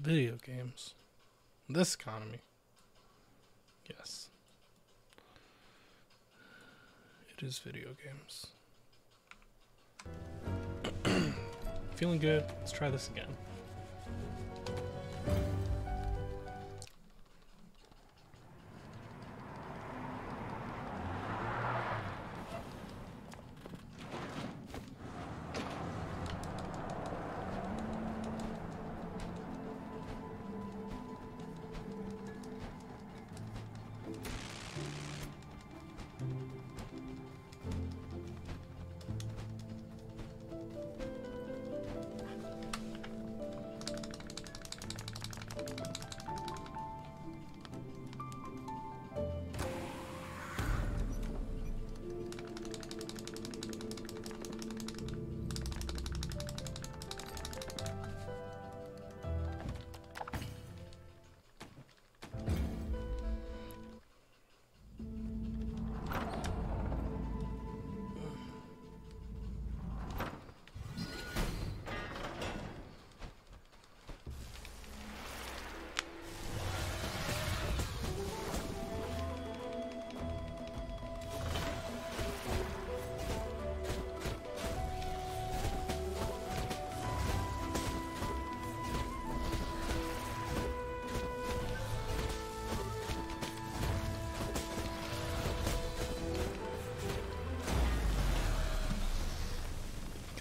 Video games. This economy. Yes. It is video games. Feeling good. Let's try this again.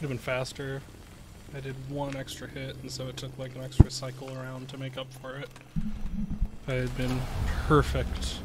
Have been faster. I did one extra hit, and so it took like an extra cycle around to make up for it. I had been perfect.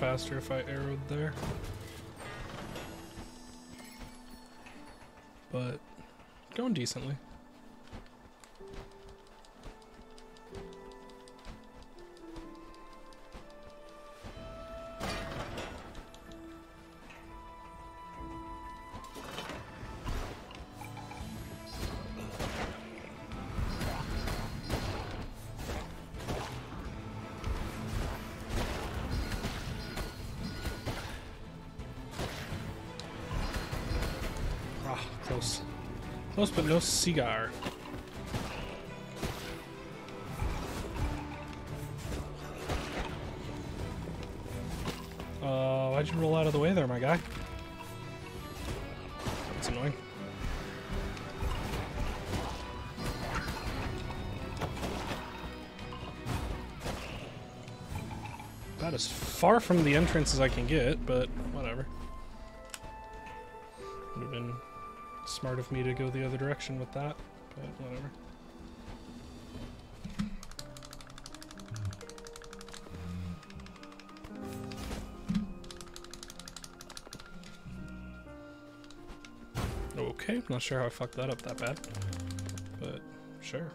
Faster if I arrowed there. But going decently. Close, but no cigar. Uh, why'd you roll out of the way there, my guy? That's annoying. About as far from the entrance as I can get, but me to go the other direction with that, but whatever. Okay, not sure how I fucked that up that bad, but sure.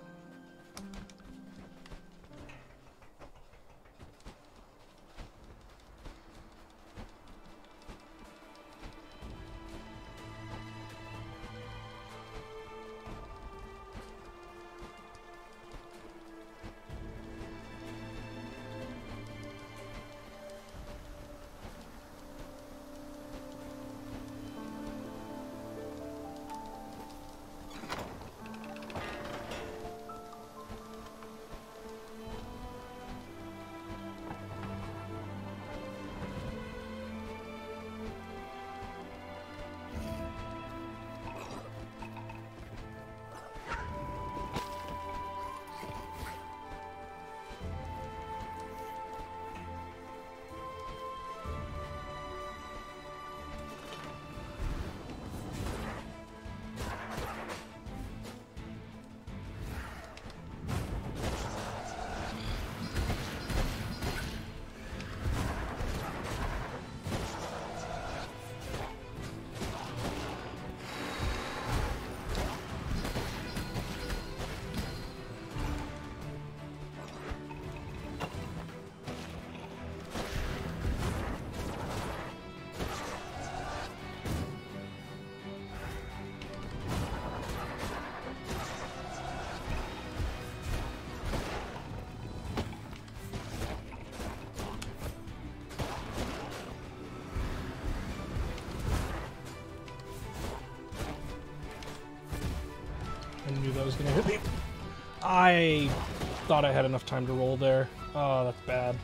Thought I had enough time to roll there. Oh, that's bad.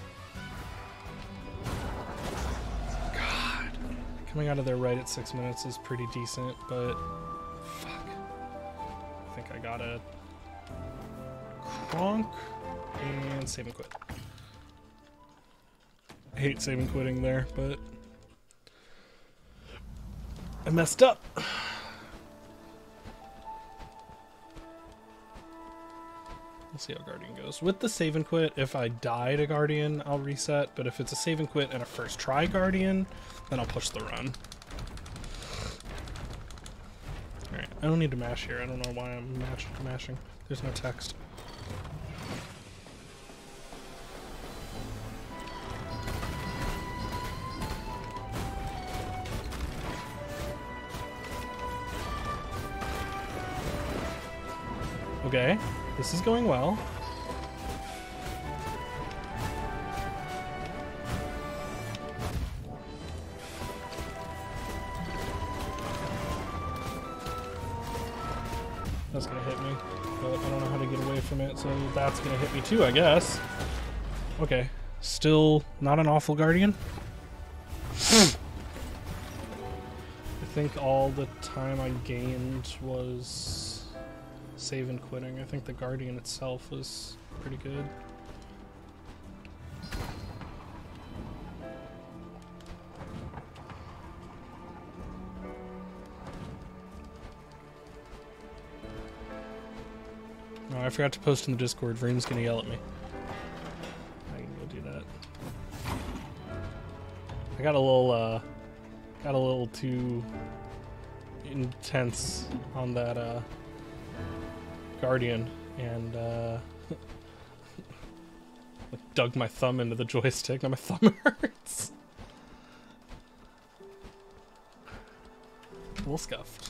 God. Coming out of there right at six minutes is pretty decent, but fuck. I think I got a Kronk and save and quit. I hate saving quitting there, but I messed up. Let's see how Guardian goes. With the save and quit, if I die to Guardian, I'll reset. But if it's a save and quit and a first try Guardian, then I'll push the run. Alright, I don't need to mash here. I don't know why I'm mash mashing. There's no text. Okay, this is going well. That's gonna hit me, I don't know how to get away from it, so that's gonna hit me too, I guess. Okay, still not an awful guardian. I think all the time I gained was save quitting. I think the guardian itself was pretty good. Oh, I forgot to post in the Discord. Vreem's gonna yell at me. I can go do that. I got a little, uh, got a little too intense on that, uh, Guardian, and, uh, dug my thumb into the joystick. Now my thumb hurts. A little scuffed.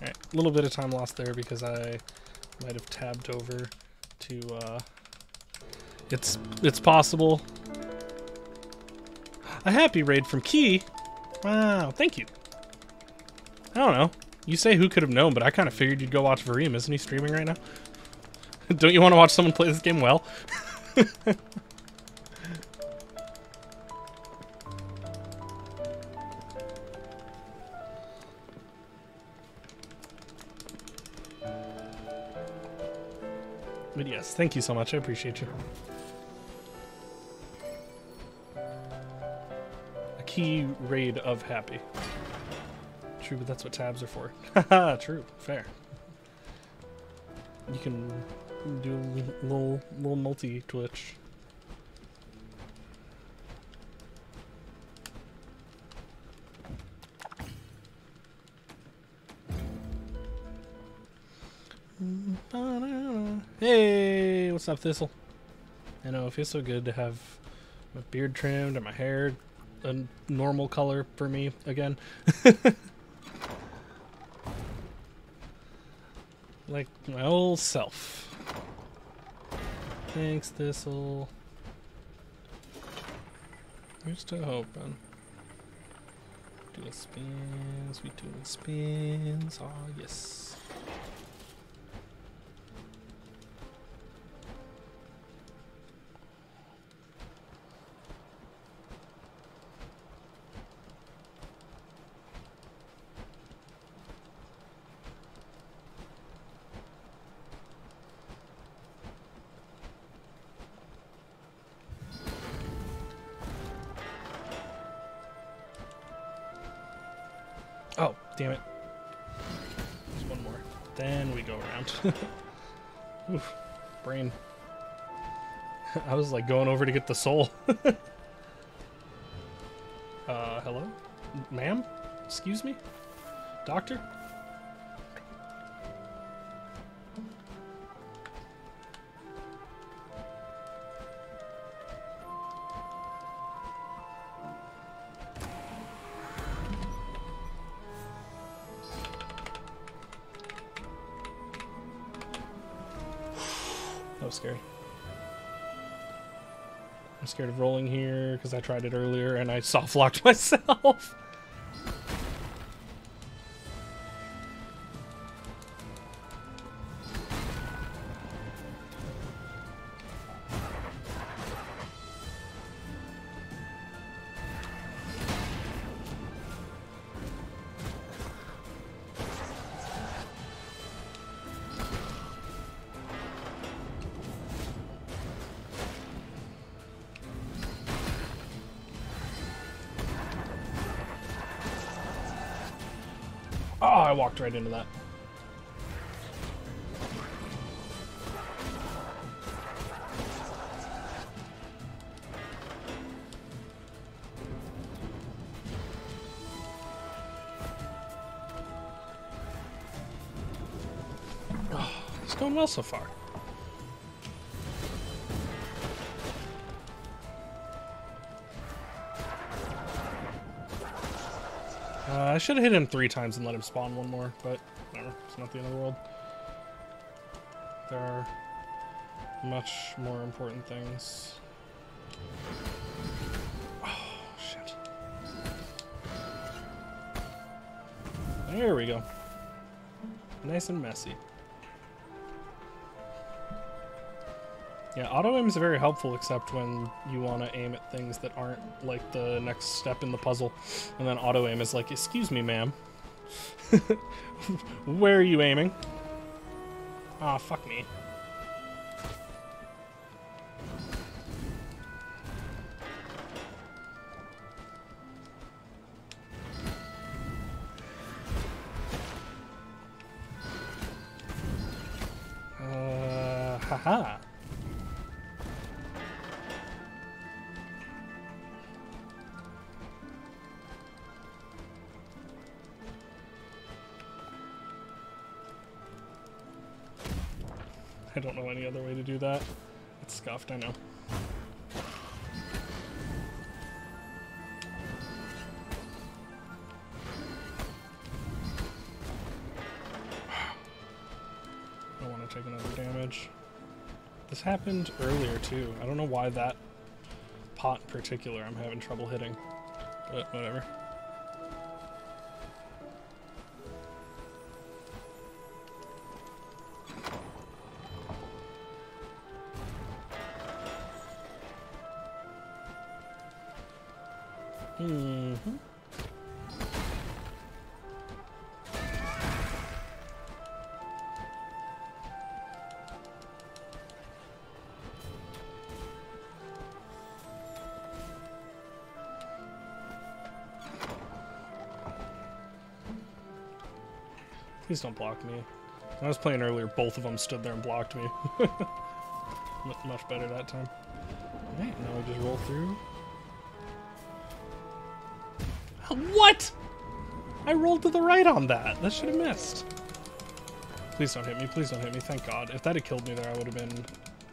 Alright, a little bit of time lost there because I might have tabbed over to, uh, it's, it's possible. A happy raid from Key? Wow, thank you. I don't know. You say who could have known, but I kind of figured you'd go watch Vareem. Isn't he streaming right now? don't you want to watch someone play this game well? thank you so much. I appreciate you. A key raid of happy. True, but that's what tabs are for. Haha, true. Fair. You can do a little little multi Thistle? I know it feels so good to have my beard trimmed and my hair a normal color for me again. like my old self. Thanks, Thistle. We're still hoping. Doing spins, we doing spins. Oh, yes. Like going over to get the soul. uh, hello? Ma'am? Excuse me? Doctor? I tried it earlier and I soft locked myself. Walked right into that. Oh, it's going well so far. Should have hit him three times and let him spawn one more, but whatever. It's not the end of the world. There are much more important things. Oh, shit. There we go. Nice and messy. Yeah, auto aim is very helpful, except when you want to aim at things that aren't like the next step in the puzzle. And then auto aim is like, excuse me, ma'am. Where are you aiming? Ah, fuck me. I know. I want to take another damage. This happened earlier too. I don't know why that pot in particular I'm having trouble hitting. But whatever. Please don't block me. When I was playing earlier, both of them stood there and blocked me. Much better that time. Alright, now we just roll through. What? I rolled to the right on that. That should have missed. Please don't hit me. Please don't hit me. Thank God. If that had killed me there, I would have been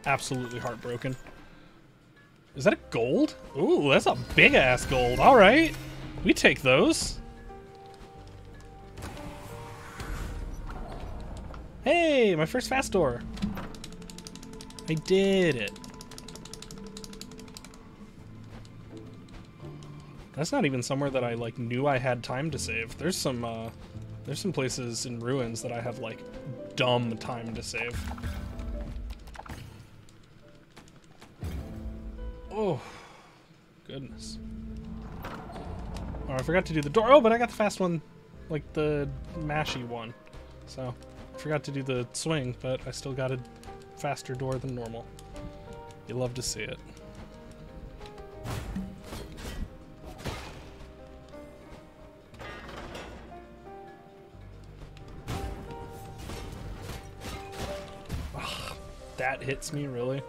absolutely heartbroken. Is that a gold? Ooh, that's a big ass gold. All right. We take those. My first fast door. I did it. That's not even somewhere that I like knew I had time to save. There's some uh there's some places in ruins that I have like dumb time to save. Oh goodness. Oh, I forgot to do the door. Oh, but I got the fast one, like the mashy one. So, forgot to do the swing, but I still got a faster door than normal. You love to see it. Ah, that hits me, really?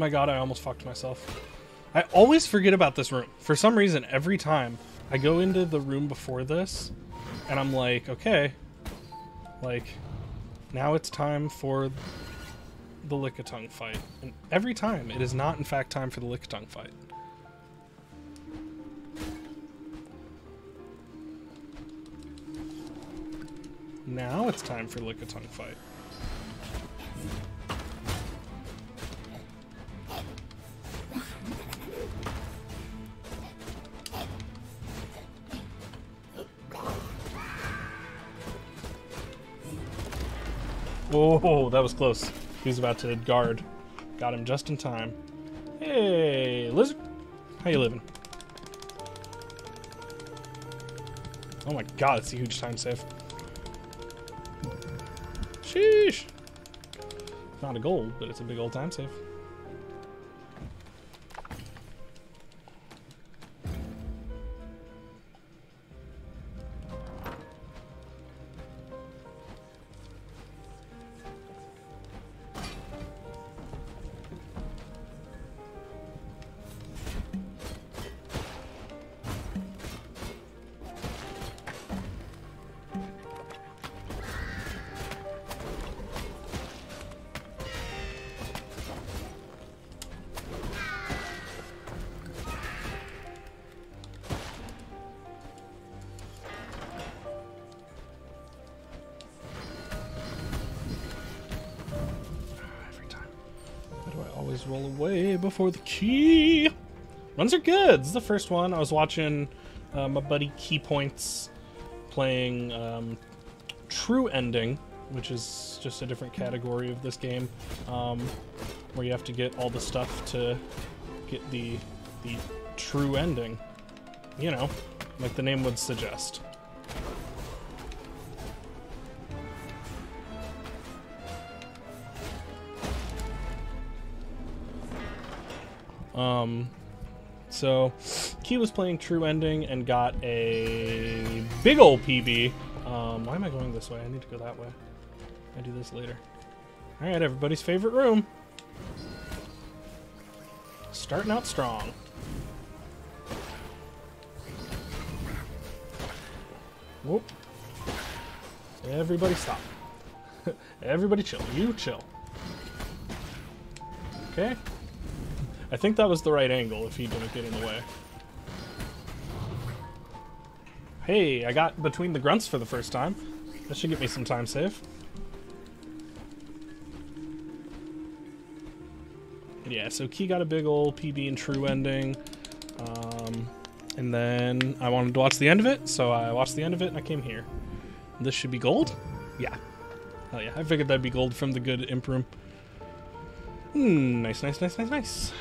My god, I almost fucked myself. I always forget about this room. For some reason, every time I go into the room before this, and I'm like, okay, like, now it's time for the Lickitung fight. And every time, it is not, in fact, time for the Lickitung fight. Now it's time for Lickitung fight. Oh, that was close. He was about to guard. Got him just in time. Hey, lizard. How you living? Oh my god, it's a huge time save. Sheesh. Not a gold, but it's a big old time save. Before the key? Runs are good. This is the first one. I was watching uh, my buddy Key Points playing um, True Ending, which is just a different category of this game, um, where you have to get all the stuff to get the the true ending. You know, like the name would suggest. Um, so Key was playing True Ending and got a big old PB. Um, why am I going this way? I need to go that way. I do this later. All right, everybody's favorite room. Starting out strong. Whoop. Everybody stop. Everybody chill. You chill. Okay. I think that was the right angle if he didn't get in the way. Hey, I got between the grunts for the first time. That should get me some time save. Yeah, so Key got a big old PB and true ending. Um, and then I wanted to watch the end of it, so I watched the end of it and I came here. This should be gold? Yeah. Hell yeah, I figured that'd be gold from the good imp room. Hmm, nice, nice, nice, nice, nice.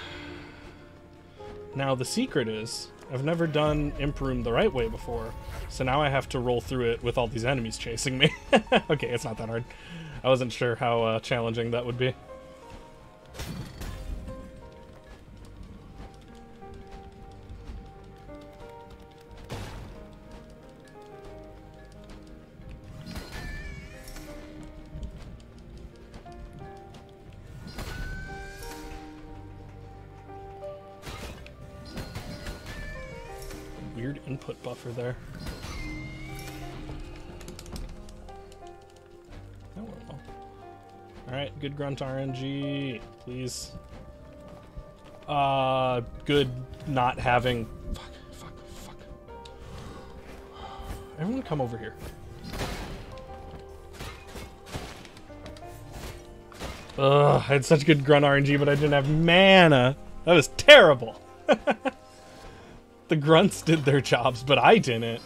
Now the secret is, I've never done Imp Room the right way before, so now I have to roll through it with all these enemies chasing me. okay, it's not that hard. I wasn't sure how uh, challenging that would be. Input buffer there. Went well. Alright, good grunt RNG, please. Uh, good not having... Fuck, fuck, fuck. Everyone come over here. Ugh, I had such good grunt RNG, but I didn't have mana. That was terrible. The grunts did their jobs, but I didn't.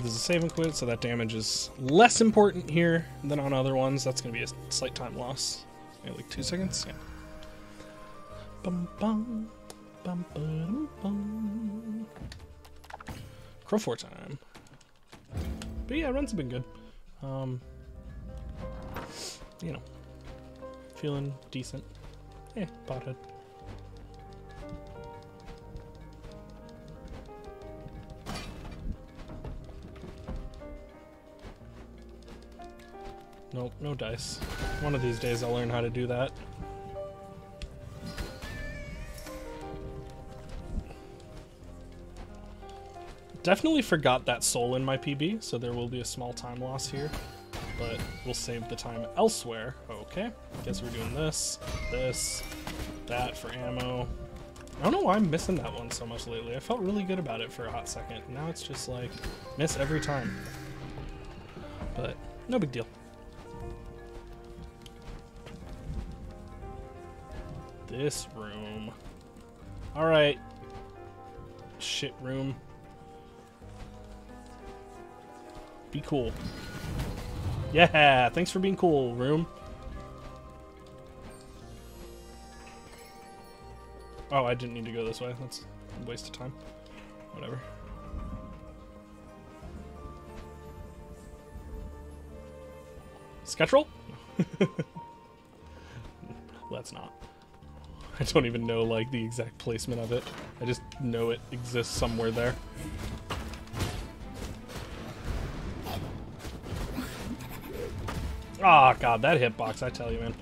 Luckily, there's a save and quit, so that damage is less important here than on other ones. That's going to be a slight time loss. Yeah, like two seconds? Yeah. Bum, bum, bum, bum, bum. Crow 4 time. But yeah, runs have been good. Um, you know, feeling decent. Eh, pothead. No dice. One of these days I'll learn how to do that. Definitely forgot that soul in my PB, so there will be a small time loss here. But we'll save the time elsewhere. Okay, guess we're doing this, this, that for ammo. I don't know why I'm missing that one so much lately. I felt really good about it for a hot second. Now it's just like, miss every time. But, no big deal. This room. Alright. Shit room. Be cool. Yeah, thanks for being cool, room. Oh, I didn't need to go this way. That's a waste of time. Whatever. Sketch roll? Let's not. I don't even know like the exact placement of it. I just know it exists somewhere there. Oh god, that hitbox, I tell you, man.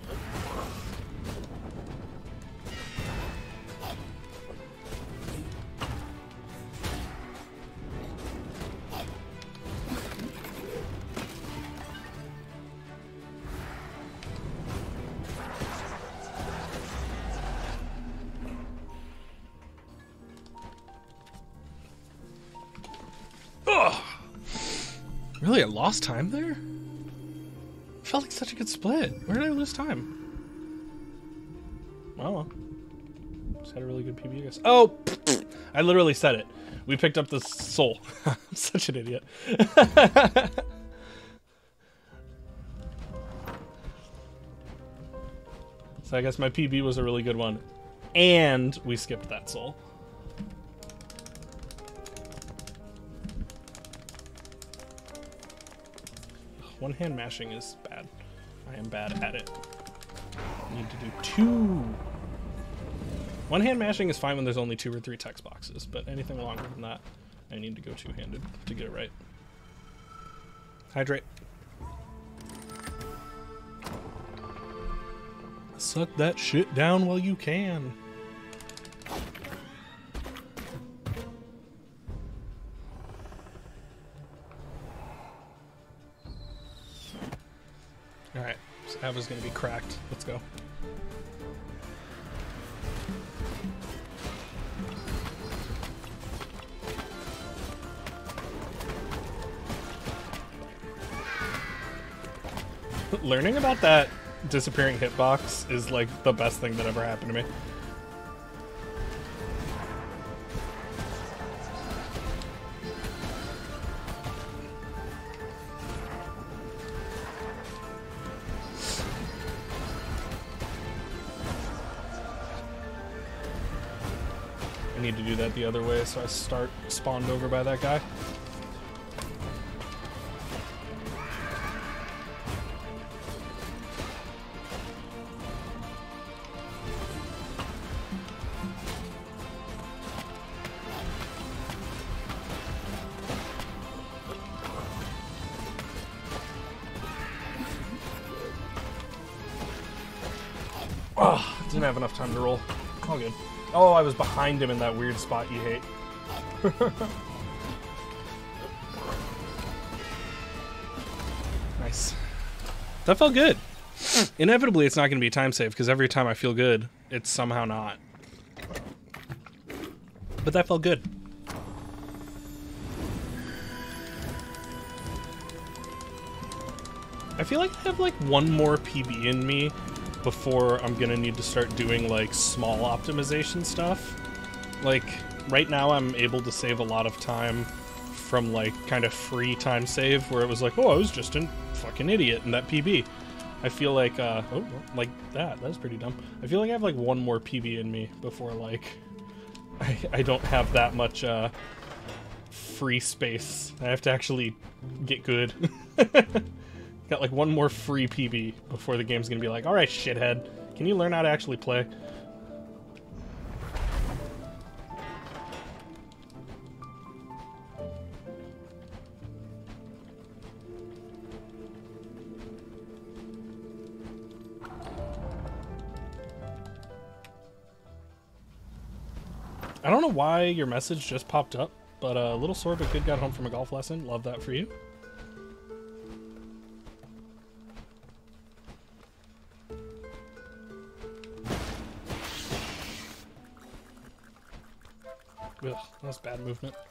Really, I lost time there? Felt like such a good split. Where did I lose time? Well, just had a really good PB, I guess. Oh, I literally said it. We picked up the soul. I'm such an idiot. so I guess my PB was a really good one. And we skipped that soul. One hand mashing is bad. I am bad at it. I need to do two. One hand mashing is fine when there's only two or three text boxes, but anything longer than that, I need to go two handed to get it right. Hydrate. Suck that shit down while you can. So Ava's gonna be cracked. Let's go. Learning about that disappearing hitbox is like the best thing that ever happened to me. Other way, so I start spawned over by that guy. Oh, didn't have enough time to roll. All good. Oh, I was behind him in that weird spot you hate. nice. That felt good. Inevitably, it's not going to be time save because every time I feel good, it's somehow not. But that felt good. I feel like I have like one more PB in me before I'm gonna need to start doing like small optimization stuff. Like right now I'm able to save a lot of time from like kind of free time save where it was like, oh, I was just a fucking idiot in that PB. I feel like, uh, oh, like that. That's pretty dumb. I feel like I have like one more PB in me before like I, I don't have that much uh, free space. I have to actually get good. Got like one more free PB before the game's gonna be like, alright, shithead, can you learn how to actually play? I don't know why your message just popped up, but a uh, little sore but kid got home from a golf lesson. Love that for you. Movement.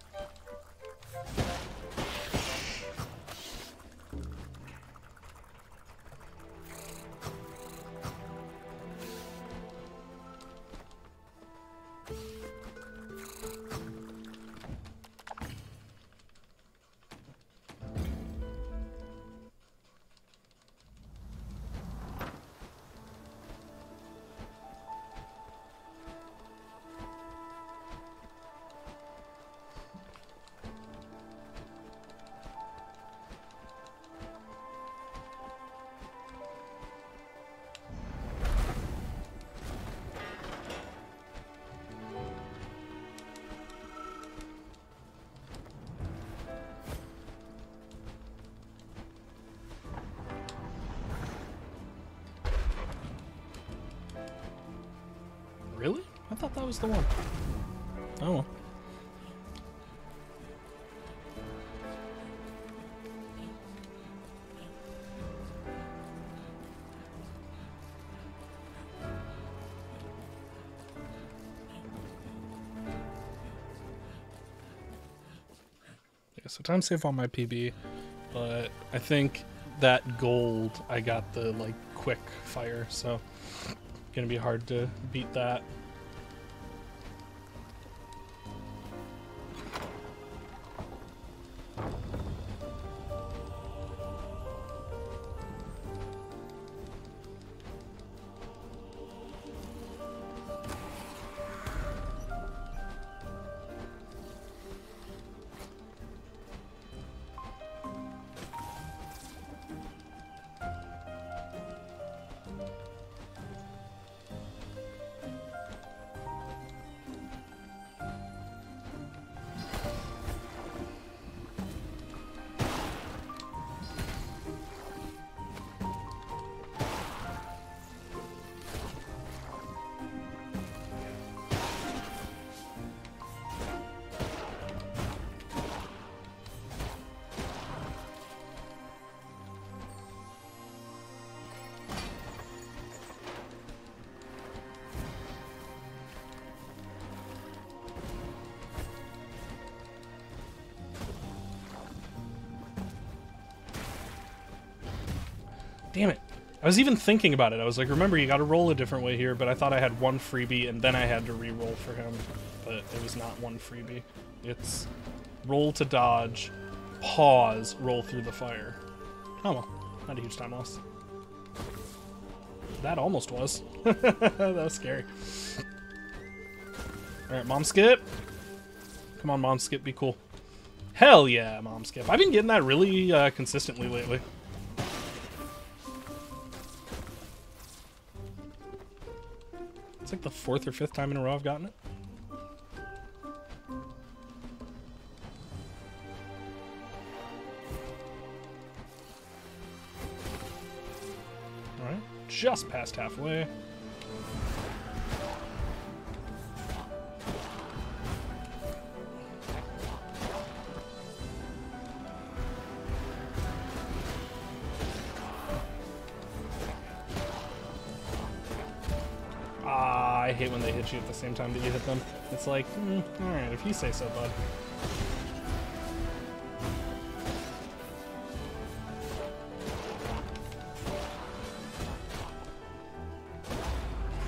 Was the one? Oh Yeah, so time save on my PB, but I think that gold I got the like quick fire, so gonna be hard to beat that. I was even thinking about it. I was like, remember, you gotta roll a different way here, but I thought I had one freebie and then I had to re-roll for him. But it was not one freebie. It's roll to dodge, pause, roll through the fire. Oh well, not a huge time loss. That almost was. that was scary. Alright, Mom Skip. Come on, Mom Skip, be cool. Hell yeah, Mom Skip. I've been getting that really uh, consistently lately. It's like the fourth or fifth time in a row I've gotten it. Alright, just past halfway. Hit you at the same time that you hit them. It's like, mm, alright, if you say so, bud.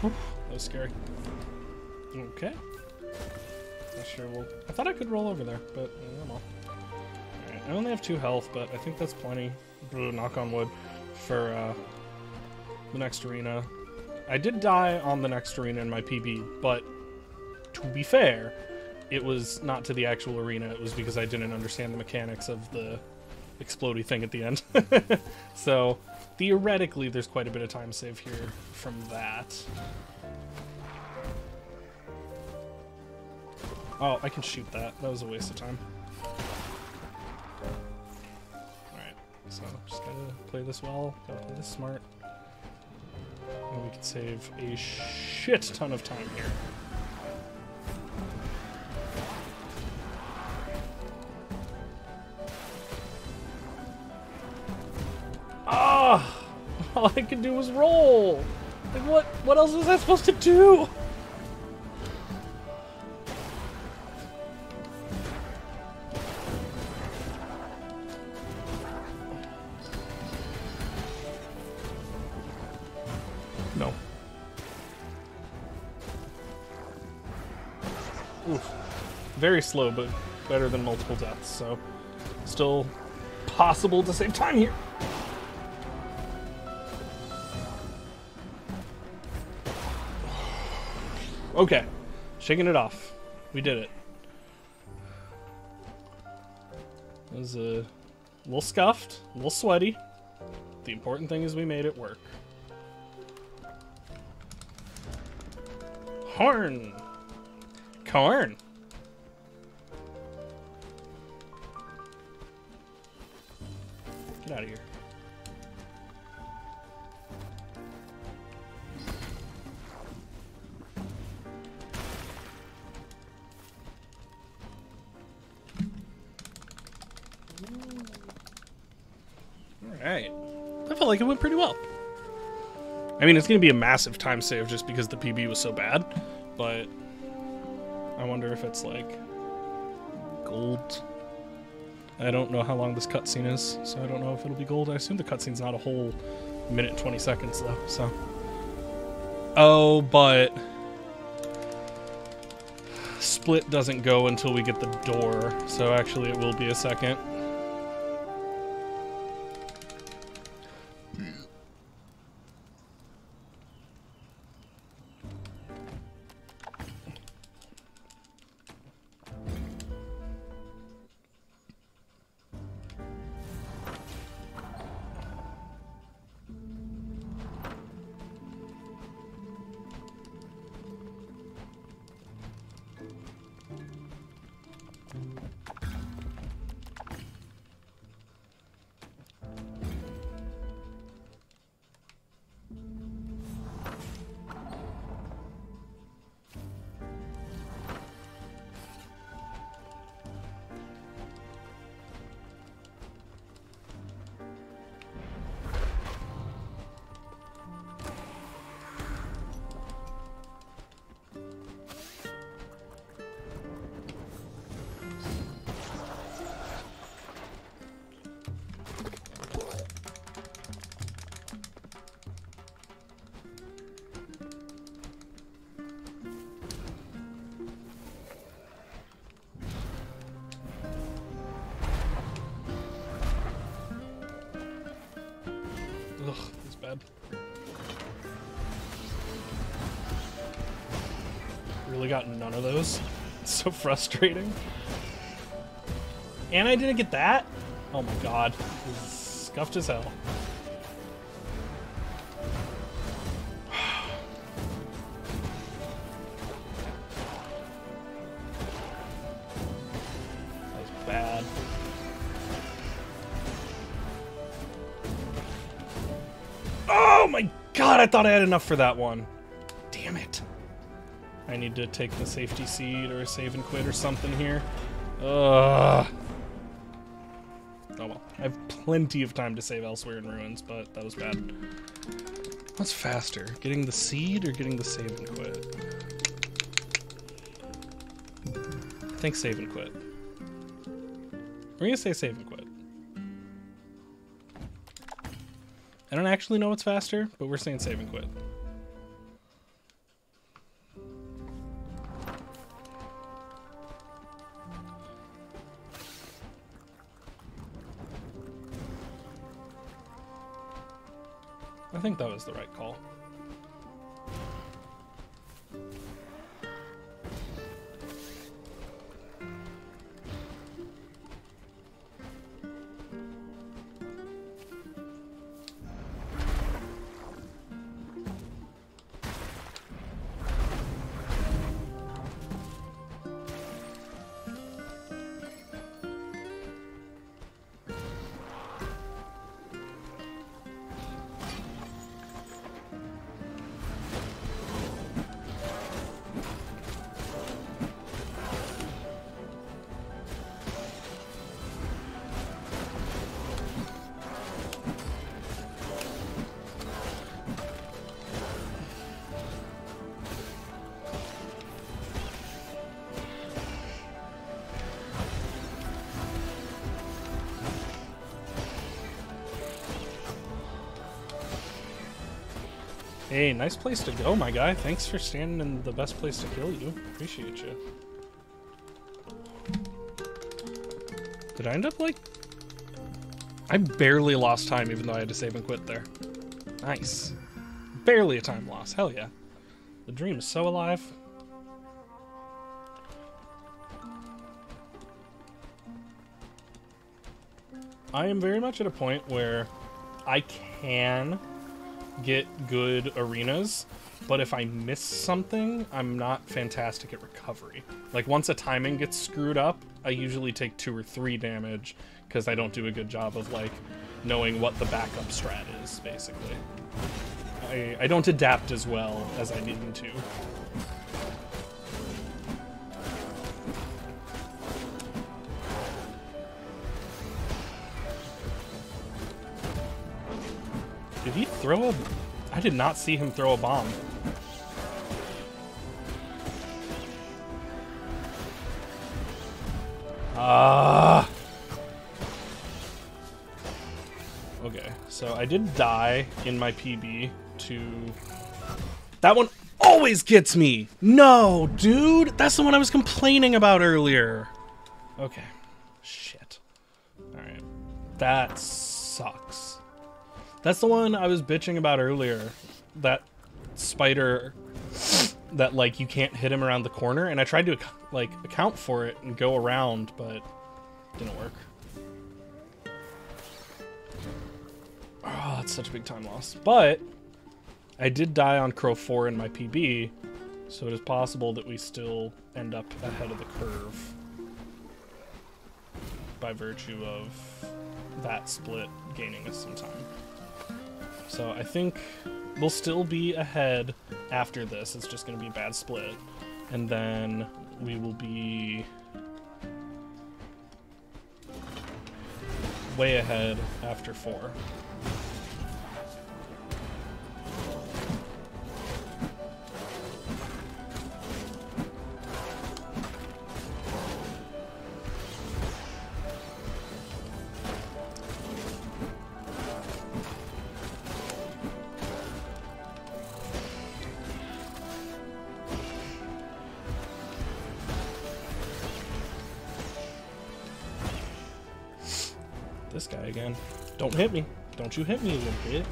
That was scary. Okay. Not sure we'll... I thought I could roll over there, but uh, well. Alright, I only have two health, but I think that's plenty, knock on wood, for uh, the next arena. I did die on the next arena in my PB, but to be fair, it was not to the actual arena, it was because I didn't understand the mechanics of the explodey thing at the end. so, theoretically, there's quite a bit of time save here from that. Oh, I can shoot that. That was a waste of time. Alright, so just gotta play this well, gotta play this smart. And we can save a shit ton of time here. Ah! All I could do was roll! Like, what, what else was I supposed to do? Very slow, but better than multiple deaths, so still possible to save time here. Okay, shaking it off. We did it. It was a little scuffed, a little sweaty. The important thing is we made it work. Horn! Corn! Get out of here. Alright. I felt like it went pretty well. I mean, it's going to be a massive time save just because the PB was so bad, but I wonder if it's like gold. I don't know how long this cutscene is, so I don't know if it'll be gold. I assume the cutscene's not a whole minute 20 seconds though, so. Oh, but split doesn't go until we get the door, so actually it will be a second. Frustrating. And I didn't get that? Oh my god. Scuffed as hell. That was bad. Oh my god, I thought I had enough for that one. I need to take the safety seed or save and quit or something here. Ugh. Oh well. I have plenty of time to save elsewhere in ruins, but that was bad. What's faster, getting the seed or getting the save and quit? I think save and quit. We're gonna say save and quit. I don't actually know what's faster, but we're saying save and quit. Was the right call. Hey, nice place to go, my guy. Thanks for standing in the best place to kill you. Appreciate you. Did I end up, like... I barely lost time even though I had to save and quit there. Nice. Barely a time loss. Hell yeah. The dream is so alive. I am very much at a point where I can get good arenas, but if I miss something, I'm not fantastic at recovery. Like once a timing gets screwed up, I usually take two or three damage because I don't do a good job of like knowing what the backup strat is, basically. I, I don't adapt as well as I need to. Did he throw a... I did not see him throw a bomb. Ah. Uh, okay, so I did die in my PB to... That one always gets me! No, dude! That's the one I was complaining about earlier. Okay. Shit. Alright. That sucks. That's the one I was bitching about earlier. That spider that like you can't hit him around the corner and I tried to like account for it and go around but didn't work. Oh, that's such a big time loss. But I did die on Crow 4 in my PB, so it is possible that we still end up ahead of the curve by virtue of that split gaining us some time. So I think we'll still be ahead after this. It's just going to be a bad split. And then we will be way ahead after four. Don't hit me. Don't you hit me, you little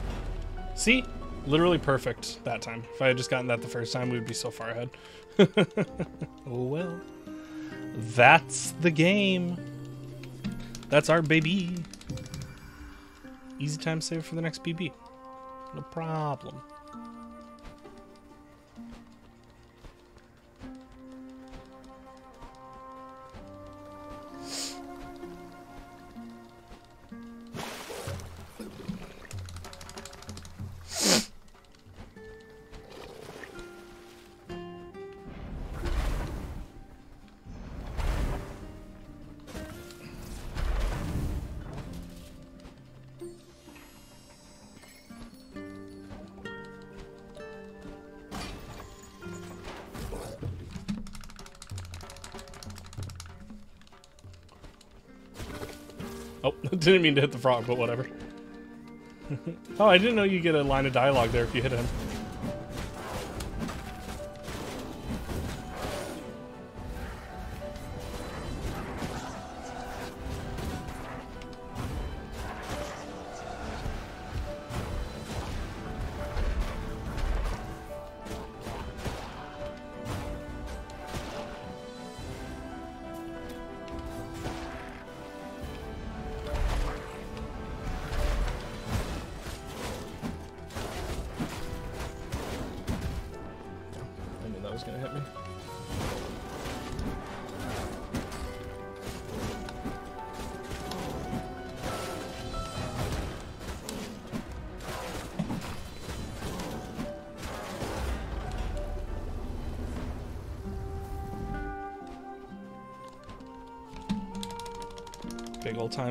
See? Literally perfect that time. If I had just gotten that the first time, we'd be so far ahead. oh well. That's the game. That's our baby. Easy time save for the next PB. No problem. Didn't mean to hit the frog, but whatever. oh, I didn't know you get a line of dialogue there if you hit him.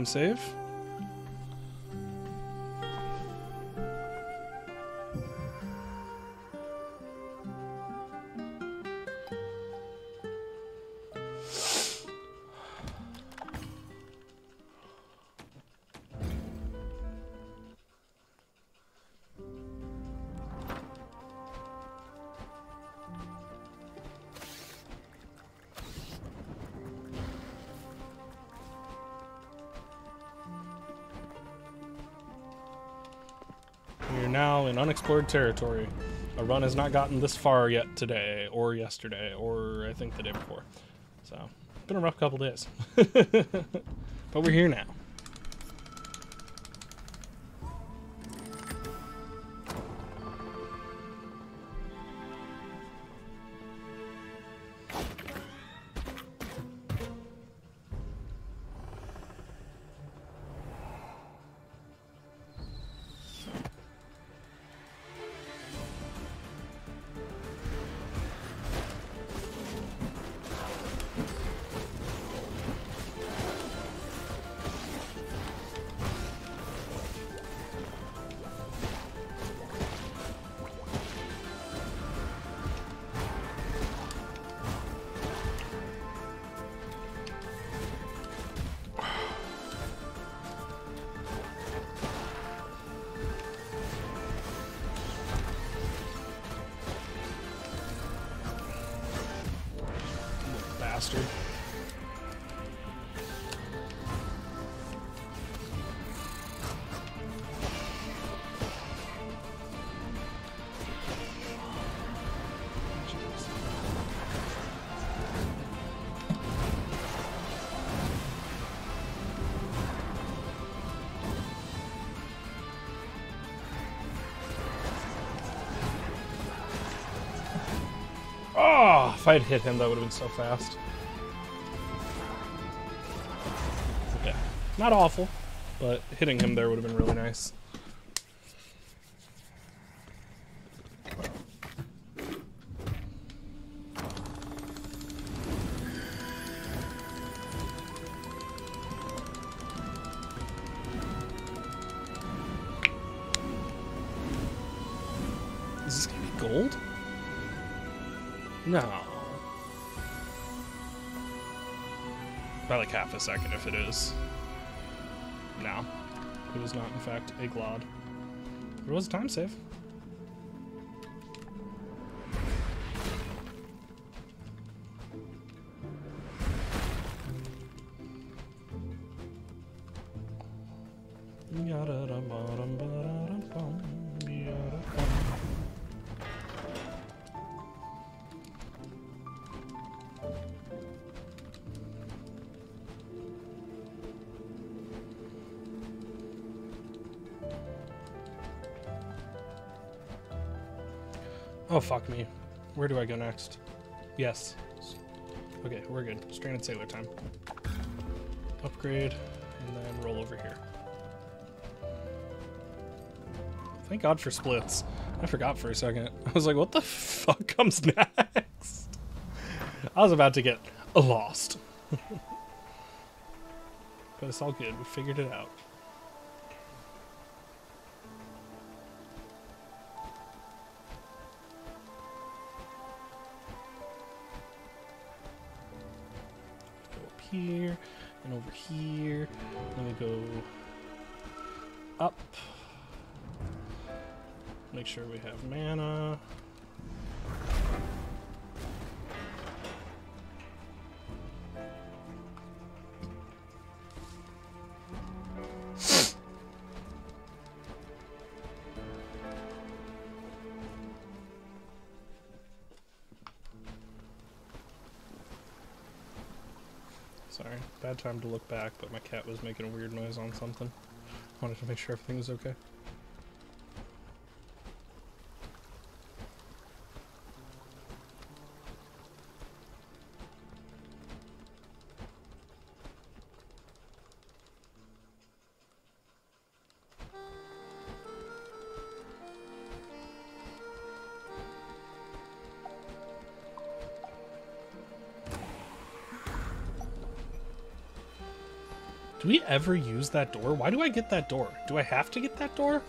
Save. Unexplored territory. A run has not gotten this far yet today, or yesterday, or I think the day before. So, been a rough couple days. but we're here now. Bastard. Oh, if I'd hit him, that would have been so fast. Not awful, but hitting him there would have been really nice. Is this gonna be gold? No. By like half a second if it is. Was not, in fact, a Glod. It was a time save. Fuck me. Where do I go next? Yes. Okay, we're good. Stranded Sailor time. Upgrade, and then roll over here. Thank God for splits. I forgot for a second. I was like, what the fuck comes next? I was about to get lost. but it's all good. We figured it out. Over here. Let me go up. Make sure we have mana. Time to look back, but my cat was making a weird noise on something. I Wanted to make sure everything was okay. Do we ever use that door? Why do I get that door? Do I have to get that door?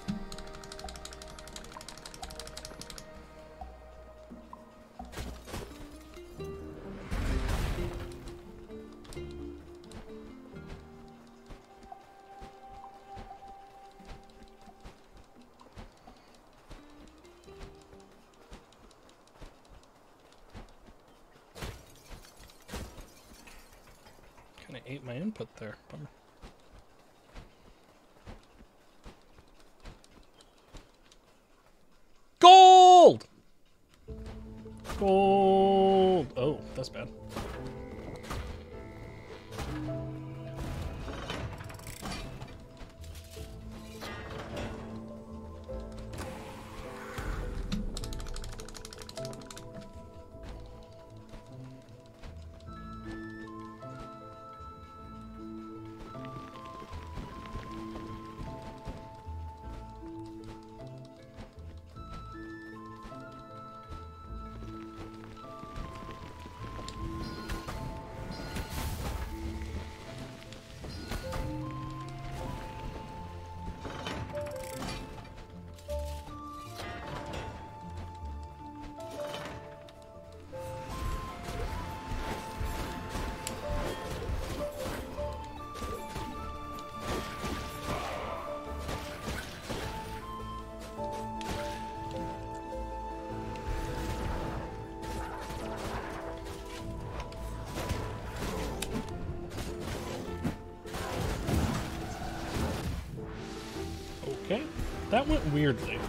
Weirdly.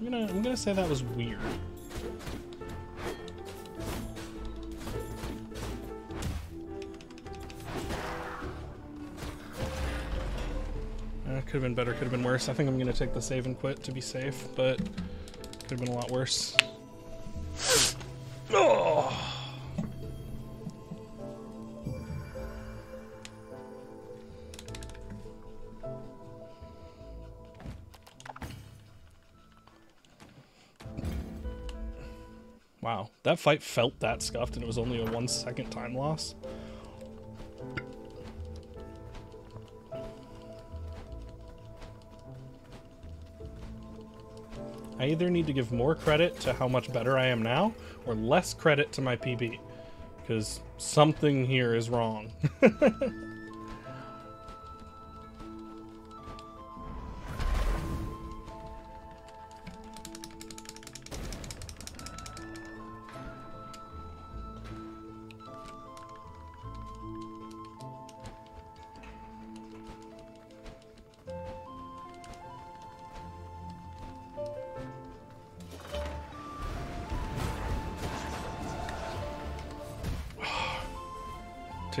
I'm gonna I'm gonna say that was weird. Uh, could have been better, could have been worse. I think I'm gonna take the save and quit to be safe, but could have been a lot worse. That fight felt that scuffed and it was only a one second time loss. I either need to give more credit to how much better I am now, or less credit to my PB. Because something here is wrong.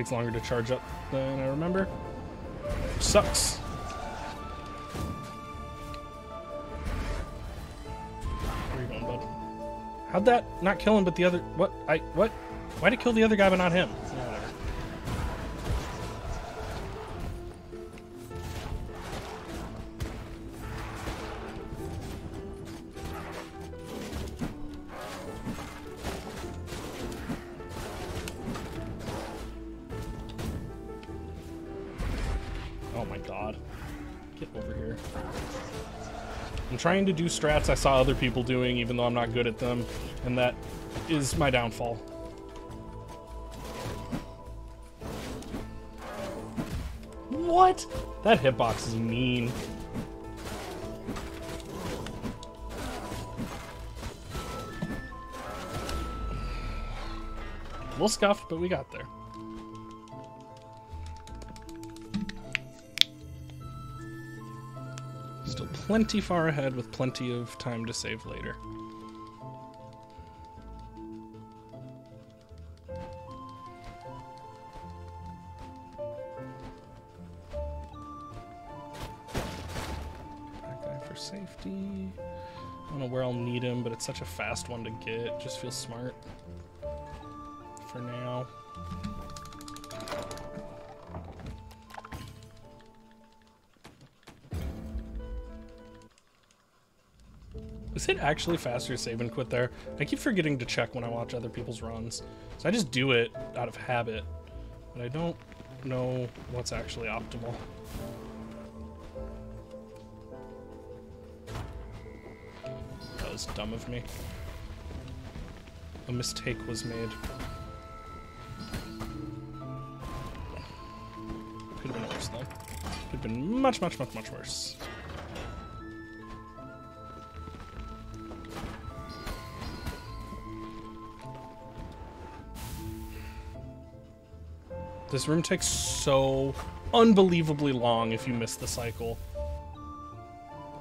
Takes longer to charge up than I remember. Sucks. Where are you going, bud? How'd that not kill him, but the other... What? I... What? Why'd it kill the other guy, but not him? Trying to do strats I saw other people doing, even though I'm not good at them, and that is my downfall. What? That hitbox is mean. A little scuffed, but we got there. Plenty far ahead with plenty of time to save later. For safety. I don't know where I'll need him, but it's such a fast one to get. Just feels smart for now. Is it actually faster to save and quit there? I keep forgetting to check when I watch other people's runs. So I just do it out of habit. But I don't know what's actually optimal. That was dumb of me. A mistake was made. Could have been worse though. Could have been much, much, much, much worse. This room takes so unbelievably long if you miss the cycle.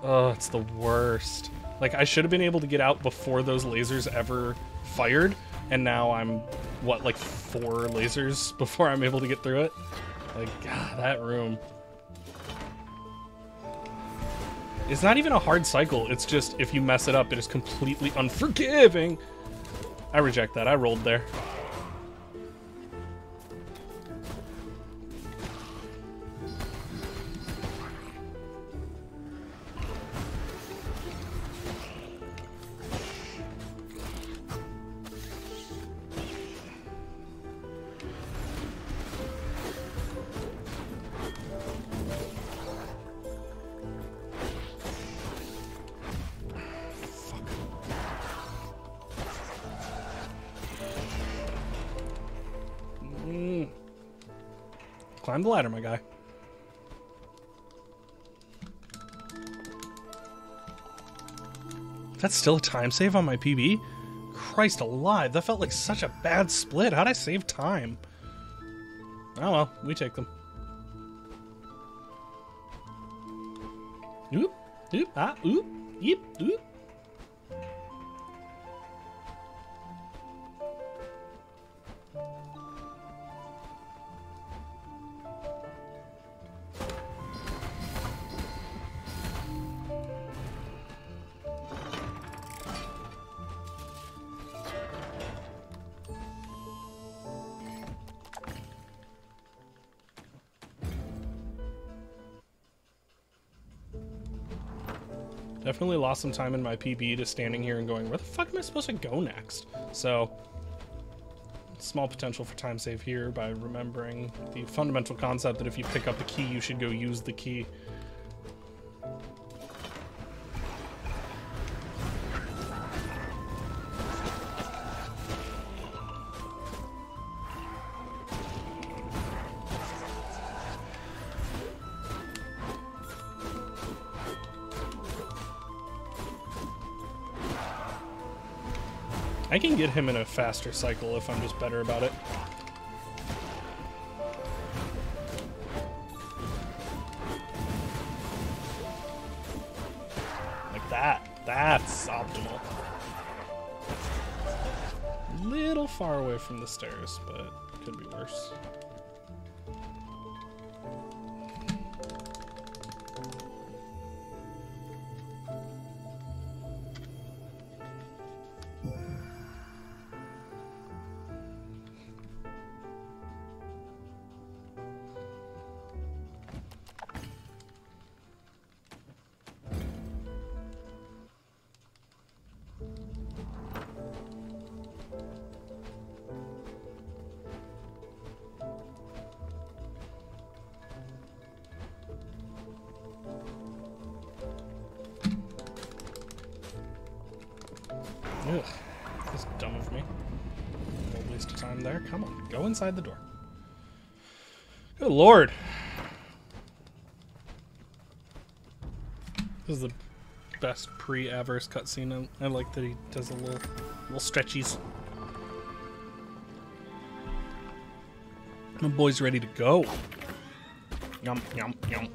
Oh, it's the worst. Like, I should have been able to get out before those lasers ever fired, and now I'm, what, like four lasers before I'm able to get through it? Like, God, that room. It's not even a hard cycle, it's just, if you mess it up, it is completely unforgiving. I reject that, I rolled there. My guy. That's still a time save on my PB? Christ alive, that felt like such a bad split. How'd I save time? Oh well, we take them. Oop, oop, ah, oop, yep, oop. Definitely lost some time in my PB to standing here and going, where the fuck am I supposed to go next? So, small potential for time save here by remembering the fundamental concept that if you pick up a key, you should go use the key. Get him in a faster cycle if I'm just better about it. Like that. That's optimal. Little far away from the stairs, but could be worse. there. Come on, go inside the door. Good lord. This is the best pre-avarice cutscene. I, I like that he does a little, little stretchies. My boy's ready to go. Yum, yum, yum.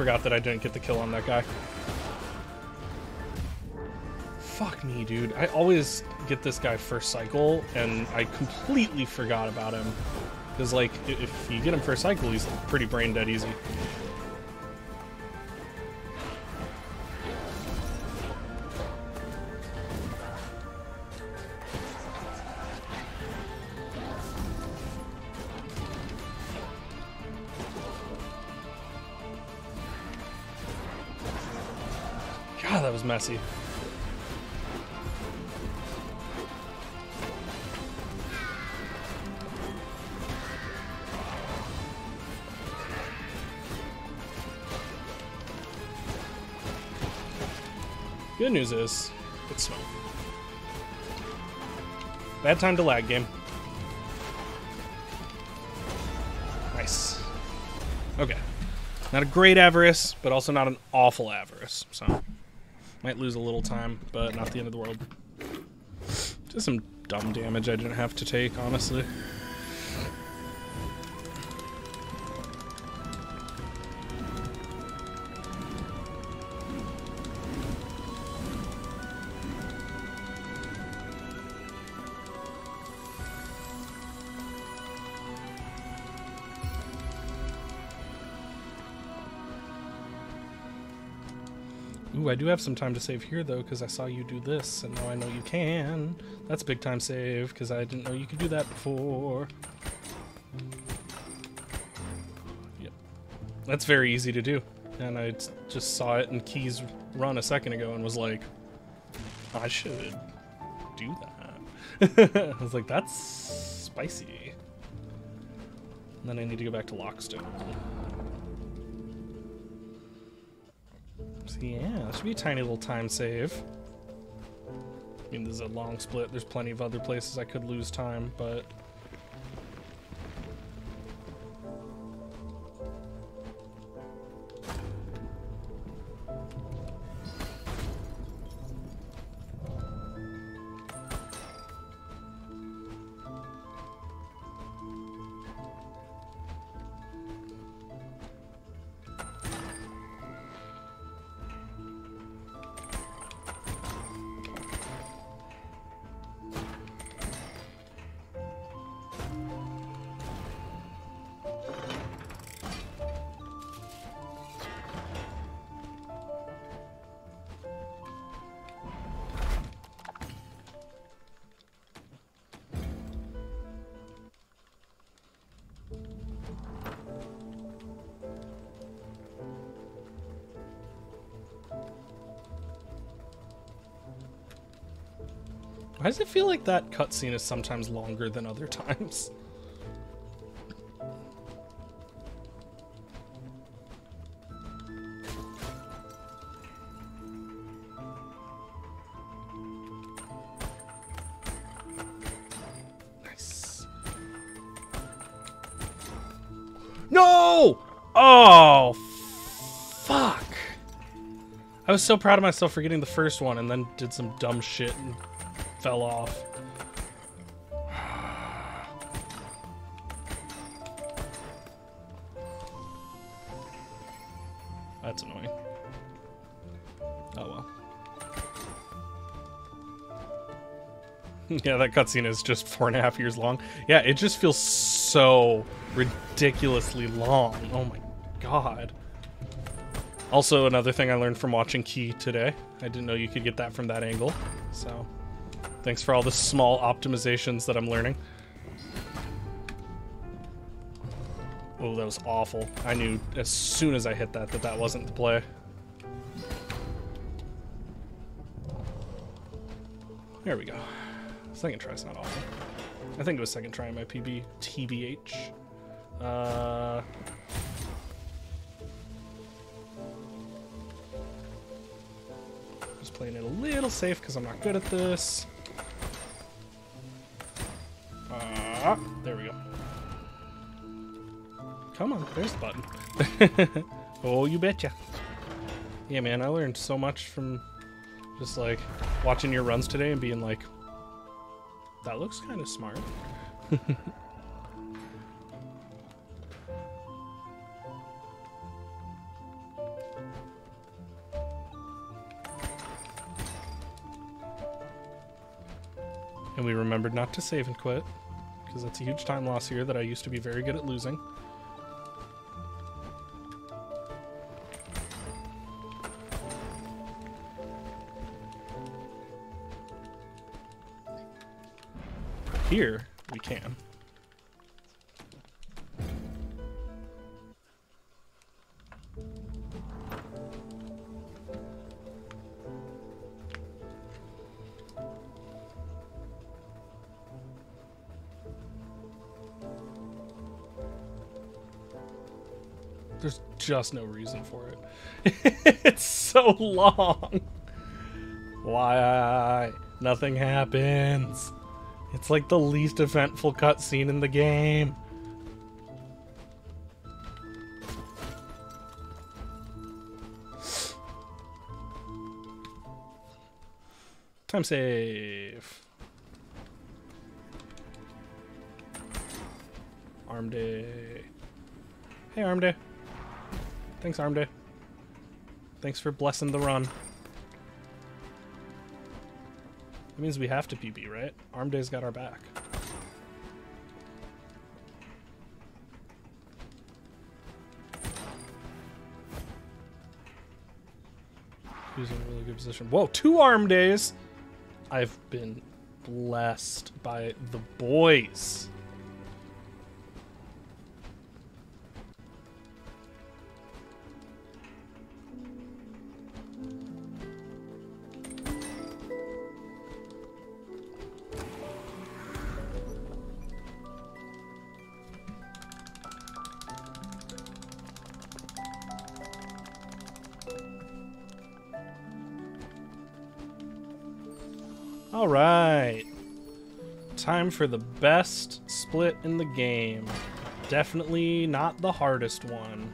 Forgot that I didn't get the kill on that guy. Fuck me, dude. I always get this guy first cycle, and I completely forgot about him. Because, like, if you get him first cycle, he's pretty brain dead easy. God, that was messy. Good news is, it's snow. Bad time to lag game. Nice. Okay. Not a great avarice, but also not an awful avarice. So, might lose a little time, but not the end of the world. Just some dumb damage I didn't have to take, honestly. I do have some time to save here, though, because I saw you do this, and now I know you can. That's big time save, because I didn't know you could do that before. Yep. That's very easy to do. And I just saw it in Keys run a second ago and was like, I should do that. I was like, that's spicy. And then I need to go back to Lockstone. Yeah, this should be a tiny little time save. I mean, this is a long split. There's plenty of other places I could lose time, but... that cutscene is sometimes longer than other times? Nice. No! Oh, fuck. I was so proud of myself for getting the first one and then did some dumb shit and fell off. That's annoying. Oh well. yeah, that cutscene is just four and a half years long. Yeah, it just feels so ridiculously long. Oh my god. Also, another thing I learned from watching Key today. I didn't know you could get that from that angle, so... Thanks for all the small optimizations that I'm learning. Oh, that was awful. I knew as soon as I hit that that that wasn't the play. There we go. Second try's not awful. I think it was second try in my PB. TBH. Uh, just playing it a little safe because I'm not good at this. Ah, there we go. Come on, there's the button. oh, you betcha. Yeah, man, I learned so much from just like watching your runs today and being like, that looks kind of smart. and we remembered not to save and quit because that's a huge time loss here that I used to be very good at losing. Here, we can. Just no reason for it. it's so long. Why? Nothing happens. It's like the least eventful cutscene in the game. Time save. Arm day. Hey, Arm day. Thanks, Arm day. Thanks for blessing the run. That means we have to PB, right? Arm Day's got our back. He's in a really good position. Whoa, two arm days! I've been blessed by the boys. For the best split in the game. Definitely not the hardest one.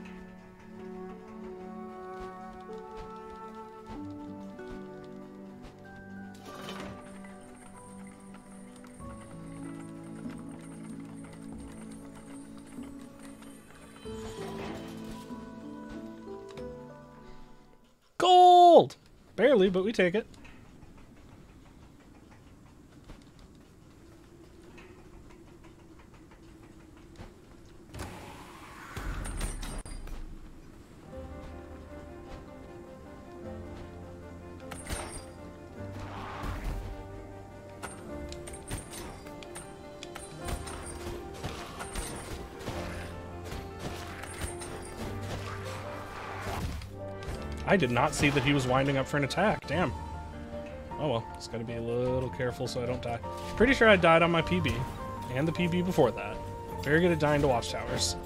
Gold! Barely, but we take it. I did not see that he was winding up for an attack. Damn. Oh well, just gotta be a little careful so I don't die. Pretty sure I died on my PB, and the PB before that. Very good at dying to watchtowers.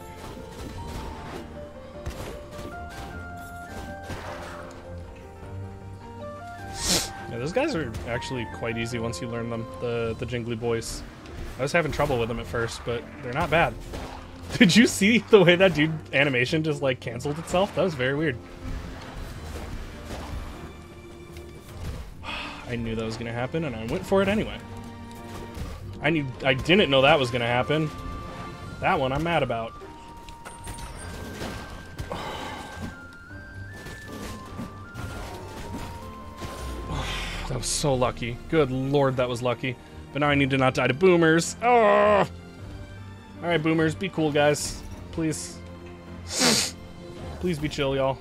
Yeah, those guys are actually quite easy once you learn them, the, the Jingly Boys. I was having trouble with them at first, but they're not bad. Did you see the way that dude animation just like canceled itself? That was very weird. I knew that was gonna happen, and I went for it anyway. I knew I didn't know that was gonna happen. That one I'm mad about. That was so lucky. Good lord, that was lucky. But now I need to not die to boomers. Ah! Oh! Alright, boomers, be cool, guys. Please. Please be chill, y'all.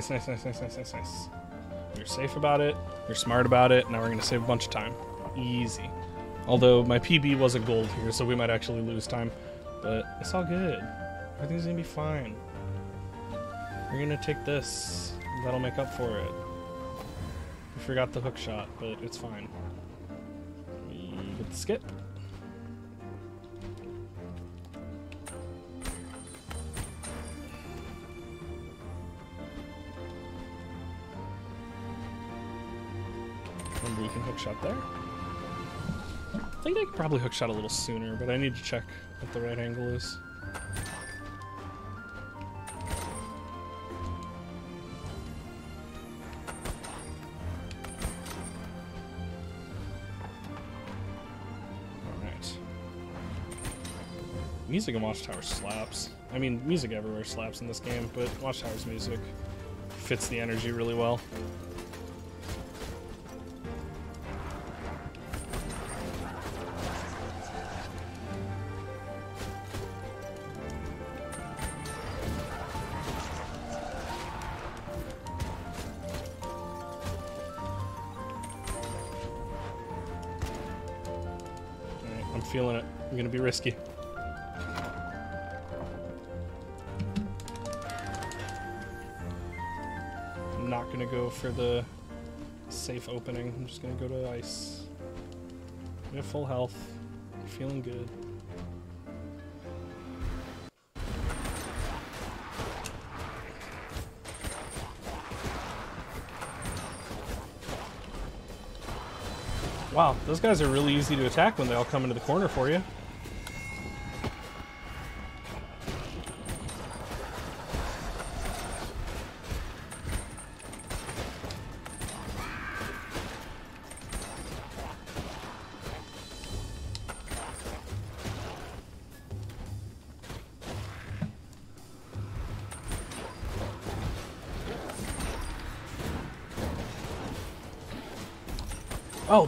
Nice, nice, nice, nice, nice, nice, nice. You're safe about it. You're smart about it. Now we're gonna save a bunch of time. Easy. Although my PB was a gold here, so we might actually lose time. But it's all good. Everything's gonna be fine. We're gonna take this. That'll make up for it. We forgot the hook shot, but it's fine. We get the skip. Remember, we can hook shot there. I think I could probably hook shot a little sooner, but I need to check what the right angle is. Alright. Music in Watchtower slaps. I mean, music everywhere slaps in this game, but Watchtower's music fits the energy really well. I'm feeling it. I'm gonna be risky. I'm not gonna go for the safe opening. I'm just gonna go to ice. We have full health. I'm Feeling good. Wow, those guys are really easy to attack when they all come into the corner for you.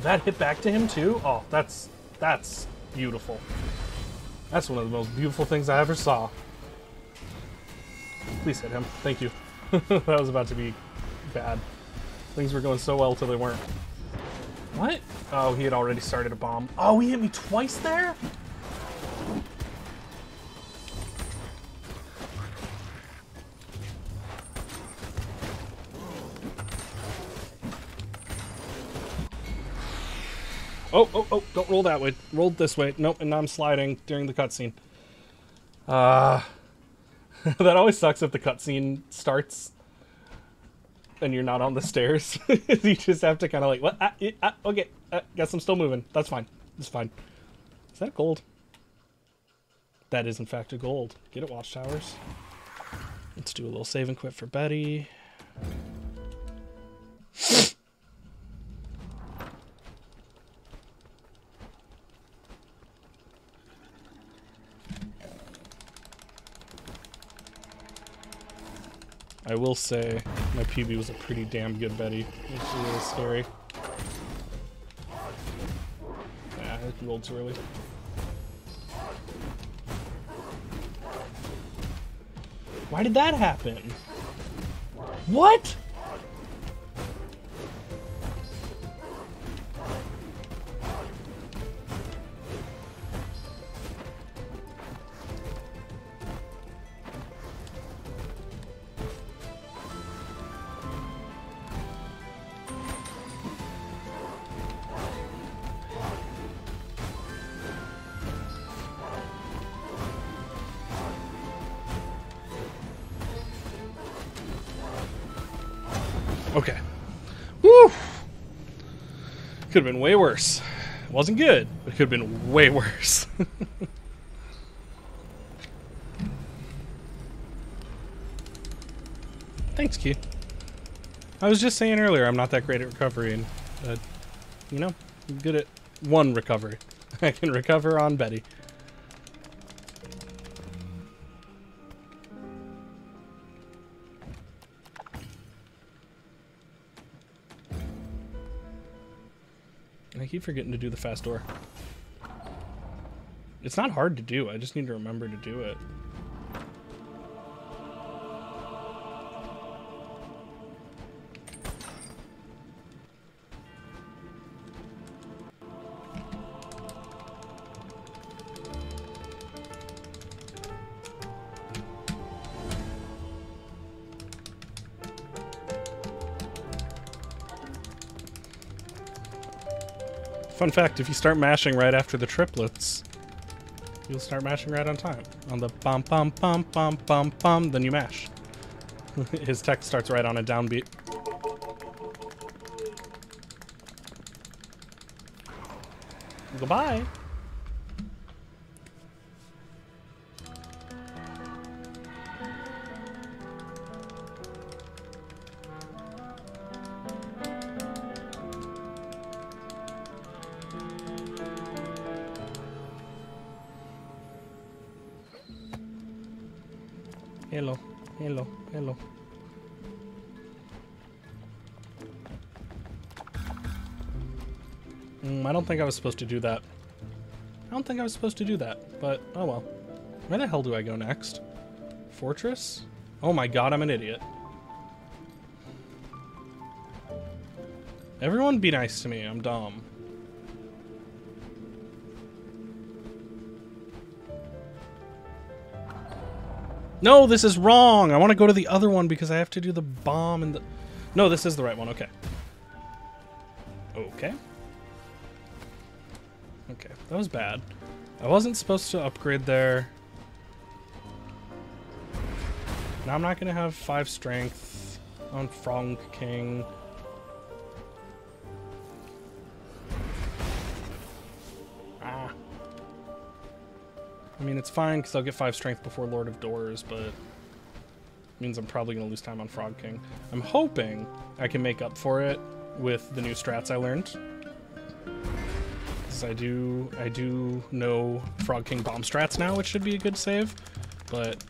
That hit back to him too? Oh, that's that's beautiful. That's one of the most beautiful things I ever saw. Please hit him. Thank you. that was about to be bad. Things were going so well till they weren't. What? Oh, he had already started a bomb. Oh, he hit me twice there? Oh, oh, oh, don't roll that way. Roll this way. Nope, and now I'm sliding during the cutscene. Uh, that always sucks if the cutscene starts and you're not on the stairs. you just have to kind of like, what? Ah, ah, okay, uh, guess I'm still moving. That's fine. It's fine. Is that gold? That is, in fact, a gold. Get it, Watchtowers. Let's do a little save and quit for Betty. I will say my PB was a pretty damn good Betty. It's really scary. Yeah, it rolled too early. Why did that happen? What? Could have been way worse. It wasn't good, but it could have been way worse. Thanks, Key. I was just saying earlier I'm not that great at recovery, and, uh, you know, I'm good at one recovery. I can recover on Betty. Keep forgetting to do the fast door. It's not hard to do, I just need to remember to do it. Fun fact, if you start mashing right after the triplets, you'll start mashing right on time. On the bum bum bum bum bum bum, then you mash. His text starts right on a downbeat. Goodbye. Don't think I was supposed to do that. I don't think I was supposed to do that, but oh well. Where the hell do I go next? Fortress? Oh my god, I'm an idiot. Everyone be nice to me, I'm dumb. No, this is wrong! I want to go to the other one because I have to do the bomb and the... No, this is the right one, okay. Okay. Okay, that was bad. I wasn't supposed to upgrade there. Now I'm not going to have 5 strength on Frog King. Ah. I mean, it's fine because I'll get 5 strength before Lord of Doors, but means I'm probably going to lose time on Frog King. I'm hoping I can make up for it with the new strats I learned. I do I do know Frog King bomb strats now, which should be a good save, but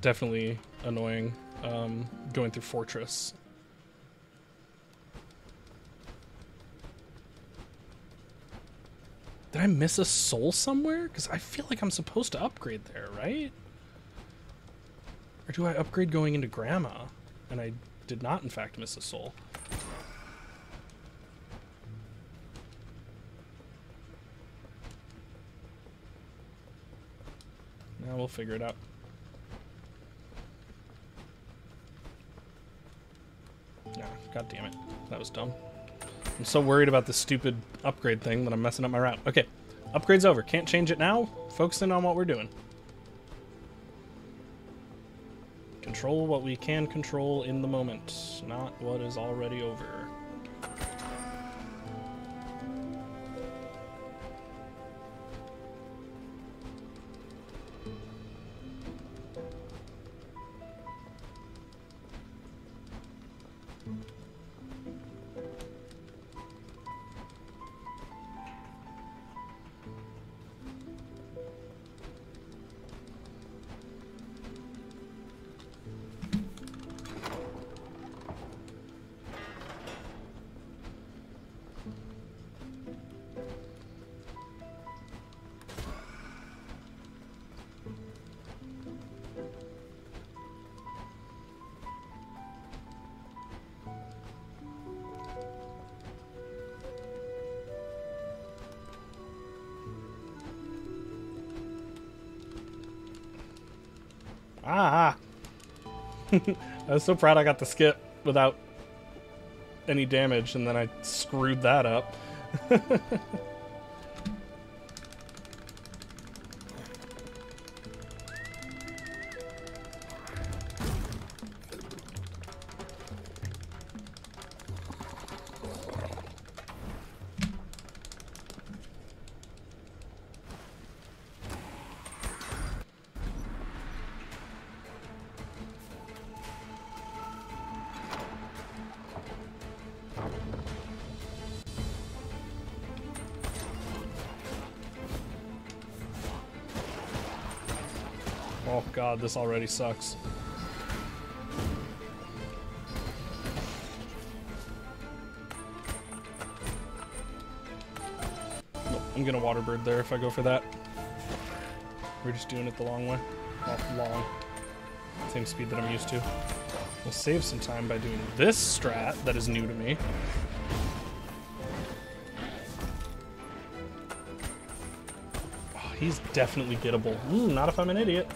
definitely annoying um, going through Fortress. Did I miss a soul somewhere? Because I feel like I'm supposed to upgrade there, right? Or do I upgrade going into Grandma? And I did not, in fact, miss a soul. Now we'll figure it out. Nah, god damn it. That was dumb. I'm so worried about this stupid upgrade thing that I'm messing up my route. Okay, upgrade's over. Can't change it now. Focusing on what we're doing. Control what we can control in the moment, not what is already over. Ah! I was so proud I got the skip without any damage, and then I screwed that up. this already sucks. Nope, I'm gonna waterbird there if I go for that. We're just doing it the long way. Well, long. Same speed that I'm used to. We'll save some time by doing this strat that is new to me. Oh, he's definitely gettable. Mm, not if I'm an idiot.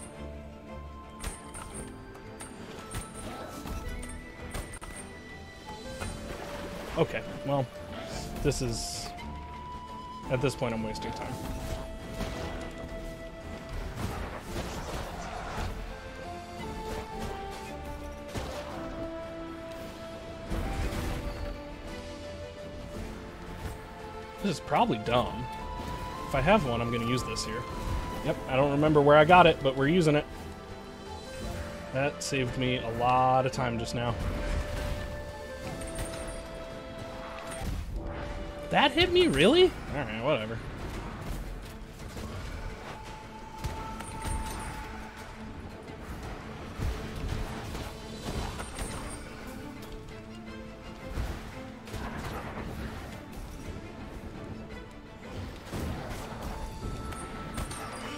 Okay, well, this is At this point, I'm wasting time. This is probably dumb. If I have one, I'm going to use this here. Yep, I don't remember where I got it, but we're using it. That saved me a lot of time just now. That hit me, really? Alright, whatever.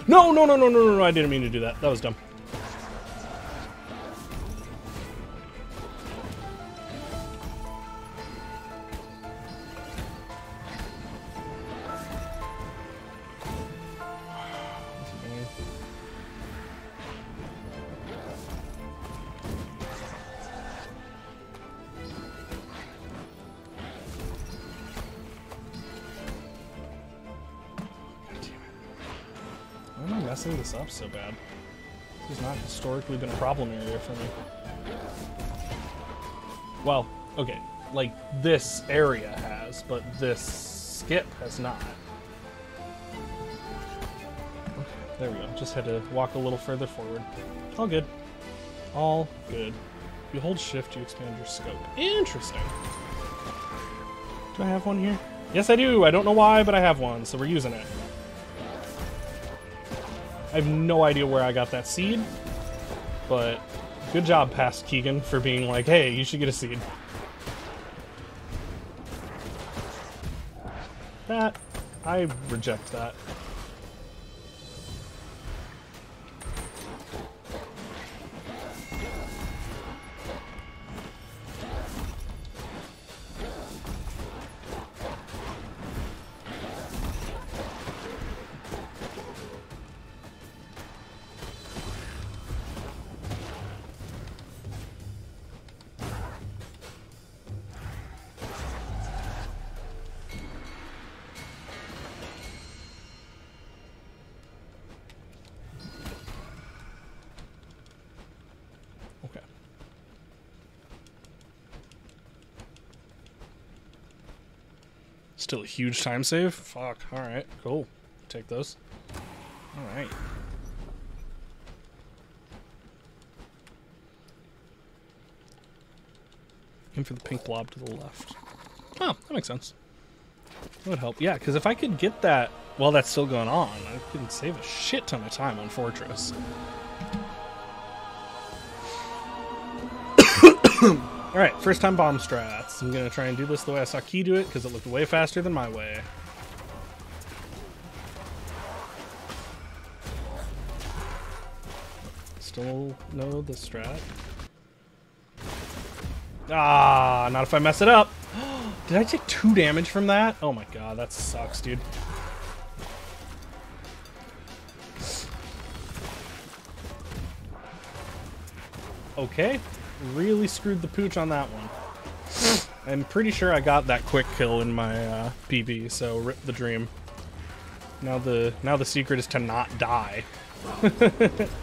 No, no, no, no, no, no, no, I didn't mean to do that. That was dumb. Messing this up so bad? This has not historically been a problem area for me. Well, okay, like this area has, but this skip has not. Okay, there we go. Just had to walk a little further forward. All good. All good. You hold shift, you expand your scope. Interesting. Do I have one here? Yes, I do. I don't know why, but I have one, so we're using it. I have no idea where I got that seed, but good job, past Keegan, for being like, hey, you should get a seed. That, I reject that. Huge time save? Fuck. Alright, cool. Take those. Alright. Aim for the pink blob to the left. Oh, that makes sense. That would help. Yeah, because if I could get that while that's still going on, I could save a shit ton of time on Fortress. Alright, first time bomb strats. I'm gonna try and do this the way I saw Key do it, because it looked way faster than my way. Still know the strat. Ah, not if I mess it up. Did I take two damage from that? Oh my god, that sucks, dude. Okay, really screwed the pooch on that one. I'm pretty sure I got that quick kill in my uh, PB, so rip the dream. Now the now the secret is to not die.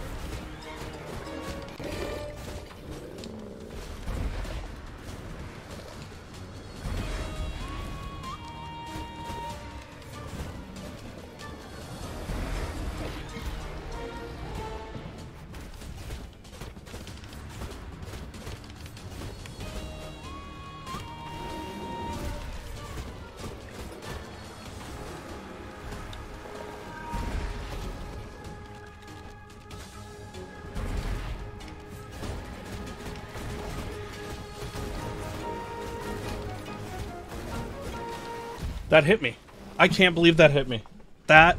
That hit me. I can't believe that hit me. That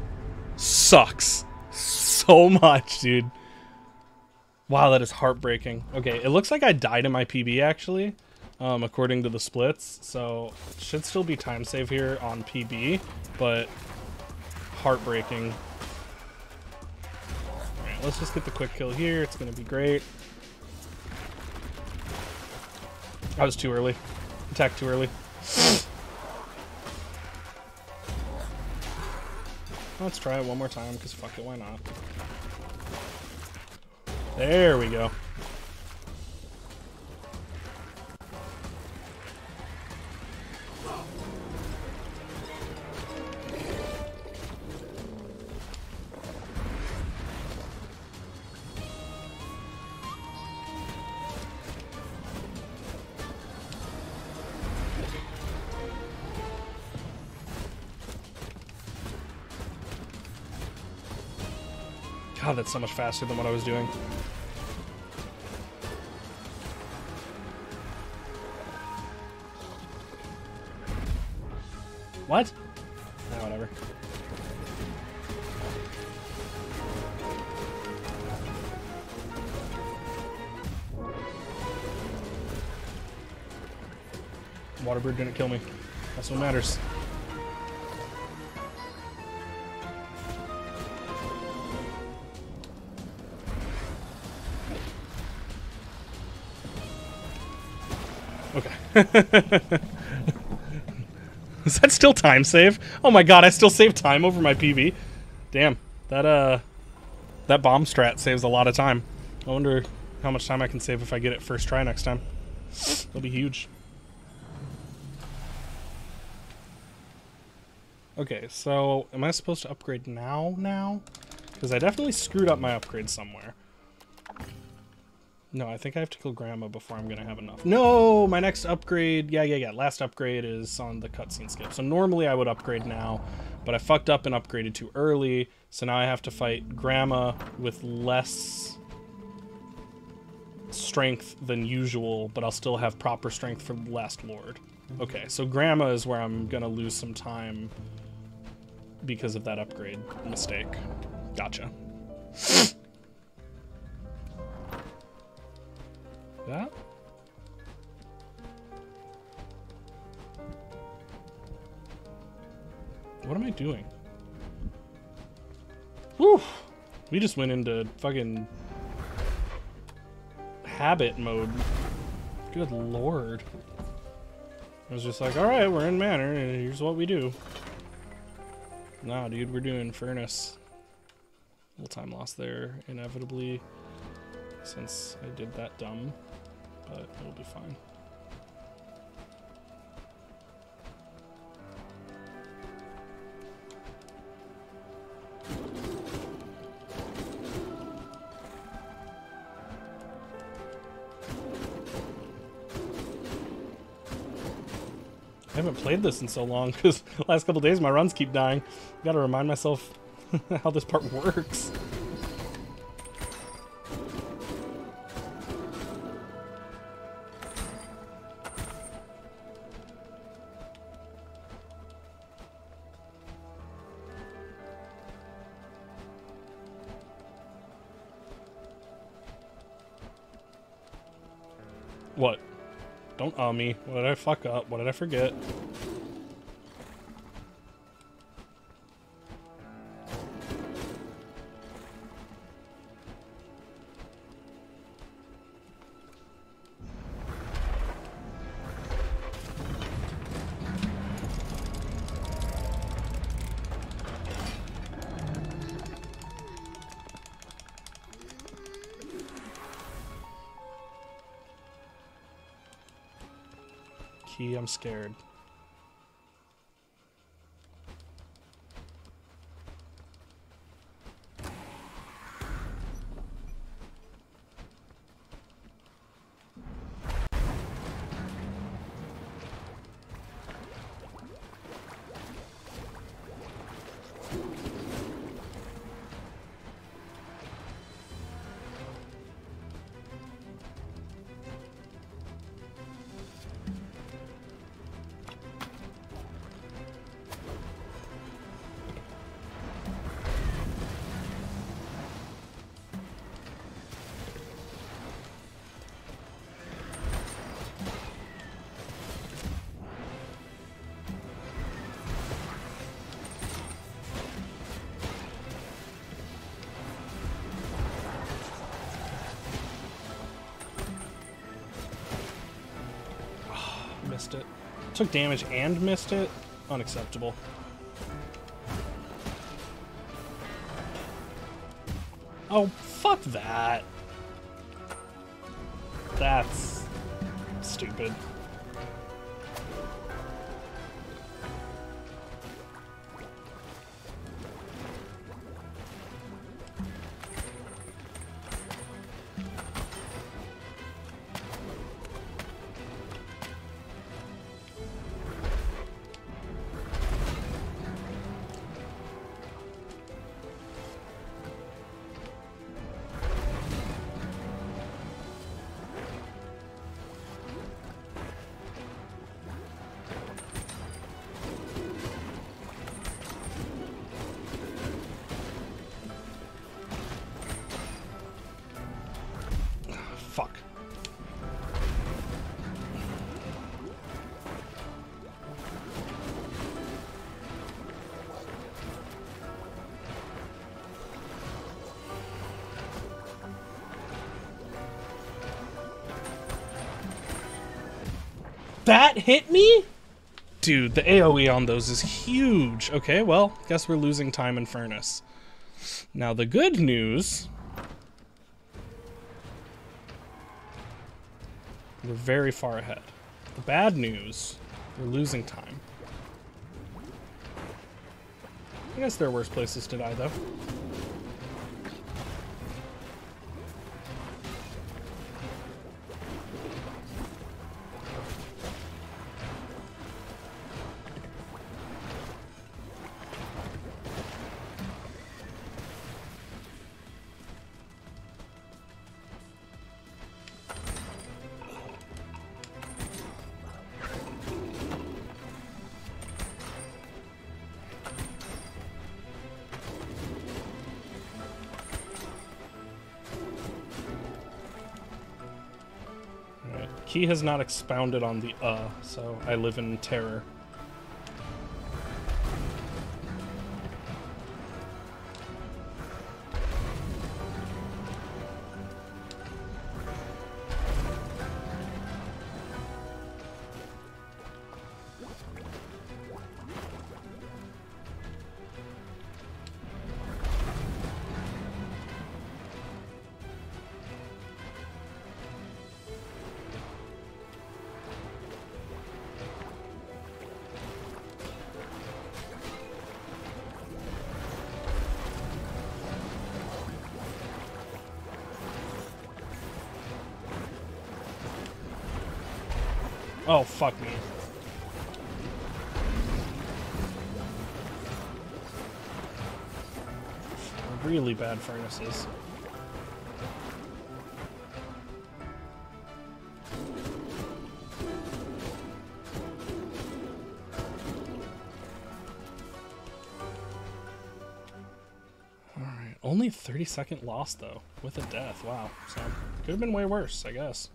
sucks so much, dude. Wow, that is heartbreaking. Okay, it looks like I died in my PB actually, um, according to the splits. So should still be time save here on PB, but heartbreaking. Right, let's just get the quick kill here. It's gonna be great. I was too early. Attack too early. Let's try it one more time, because fuck it, why not? There we go. That's so much faster than what I was doing. What? Nah, whatever. Waterbird didn't kill me. That's what matters. Is that still time save? Oh my god, I still save time over my PB. Damn. That uh that bomb strat saves a lot of time. I wonder how much time I can save if I get it first try next time. It'll be huge. Okay, so am I supposed to upgrade now now? Because I definitely screwed up my upgrade somewhere. No, I think I have to kill Grandma before I'm gonna have enough. No, my next upgrade, yeah, yeah, yeah, last upgrade is on the cutscene skip. So normally I would upgrade now, but I fucked up and upgraded too early, so now I have to fight Grandma with less strength than usual, but I'll still have proper strength for the last Lord. Mm-hmm. Okay, so Grandma is where I'm gonna lose some time because of that upgrade mistake. Gotcha. that? What am I doing? Whew! We just went into fucking habit mode. Good lord. I was just like, alright, we're in Manor, and here's what we do. Nah, dude, we're doing Furnace. Little time lost there, inevitably, since I did that dumb but it'll be fine. I haven't played this in so long because last couple days my runs keep dying. Gotta remind myself how this part works. Me. What did I fuck up? What did I forget? Scared. damage and missed it? Unacceptable. Oh, fuck that. That's stupid. That hit me? Dude, the AoE on those is huge. Okay, well, guess we're losing time in Furnace. Now, the good news We're very far ahead. The bad news, we're losing time. I guess there are worse places to die, though. Key has not expounded on the uh, so I live in terror. Furnaces. Alright, only 30 second loss though, with a death, wow. So, could have been way worse, I guess.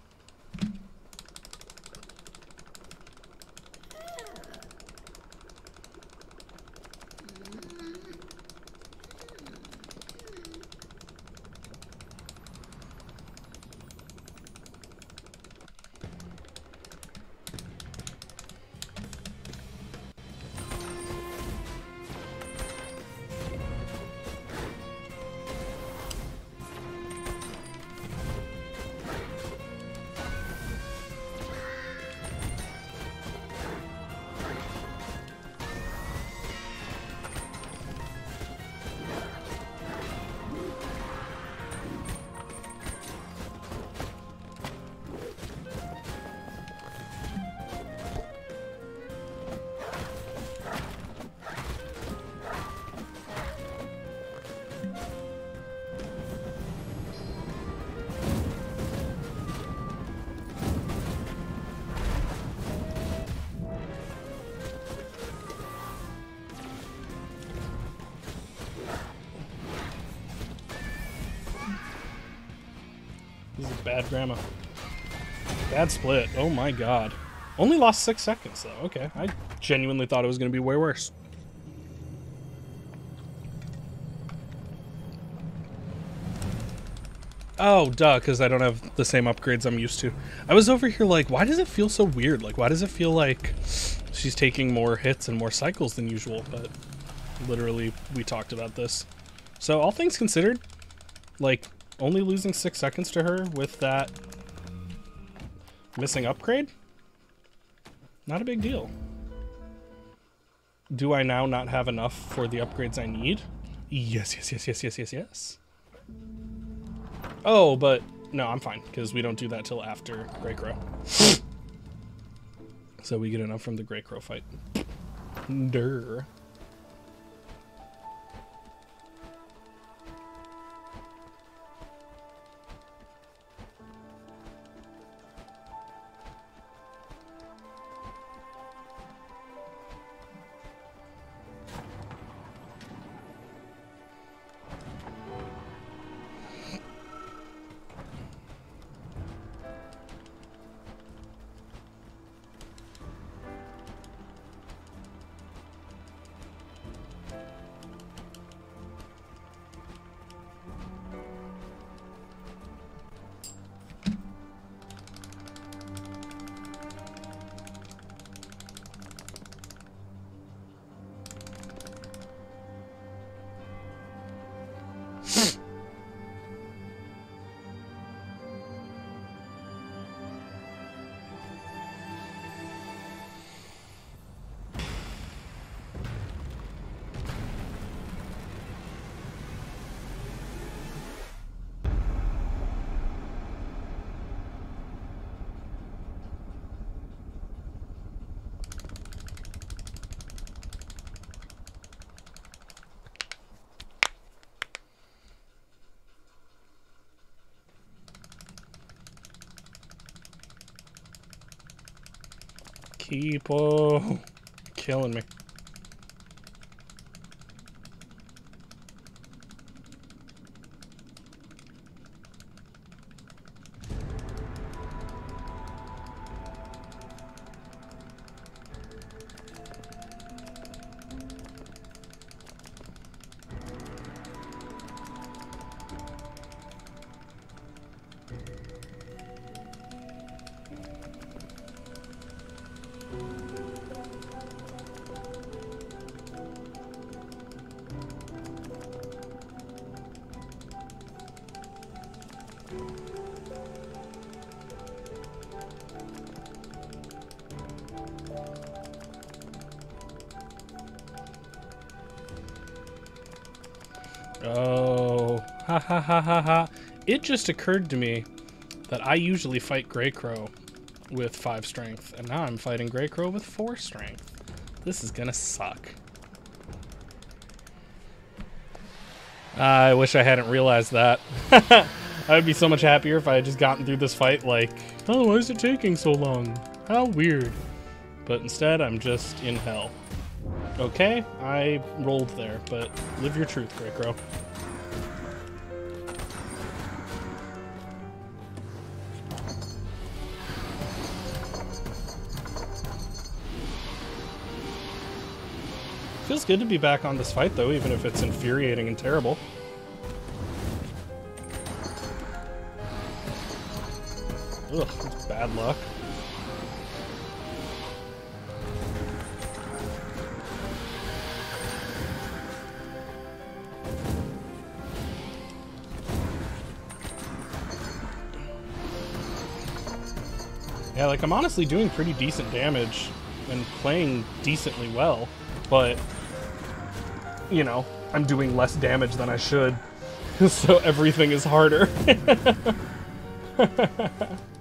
This is bad grandma. Bad split. Oh my god. Only lost six seconds though. Okay, I genuinely thought it was going to be way worse. Oh, duh, because I don't have the same upgrades I'm used to. I was over here like, why does it feel so weird? Like, why does it feel like she's taking more hits and more cycles than usual? But literally, we talked about this. So, all things considered, Like, only losing six seconds to her with that missing upgrade? Not a big deal. Do I now not have enough for the upgrades I need? Yes, yes, yes, yes, yes, yes, yes. Oh, but no, I'm fine, because we don't do that till after Grey Crow. so we get enough from the Grey Crow fight. Durr. Keepo. Killing me. Ha ha ha ha. It just occurred to me that I usually fight Grey Crow with 5 strength, and now I'm fighting Grey Crow with 4 strength. This is gonna suck. I wish I hadn't realized that. I would be so much happier if I had just gotten through this fight like, oh, why is it taking so long? How weird. But instead, I'm just in hell. Okay, I rolled there, but live your truth, Grey Crow. Feels good to be back on this fight, though, even if it's infuriating and terrible. Ugh, bad luck. Yeah, like I'm honestly doing pretty decent damage and playing decently well, but you know, I'm doing less damage than I should. so everything is harder.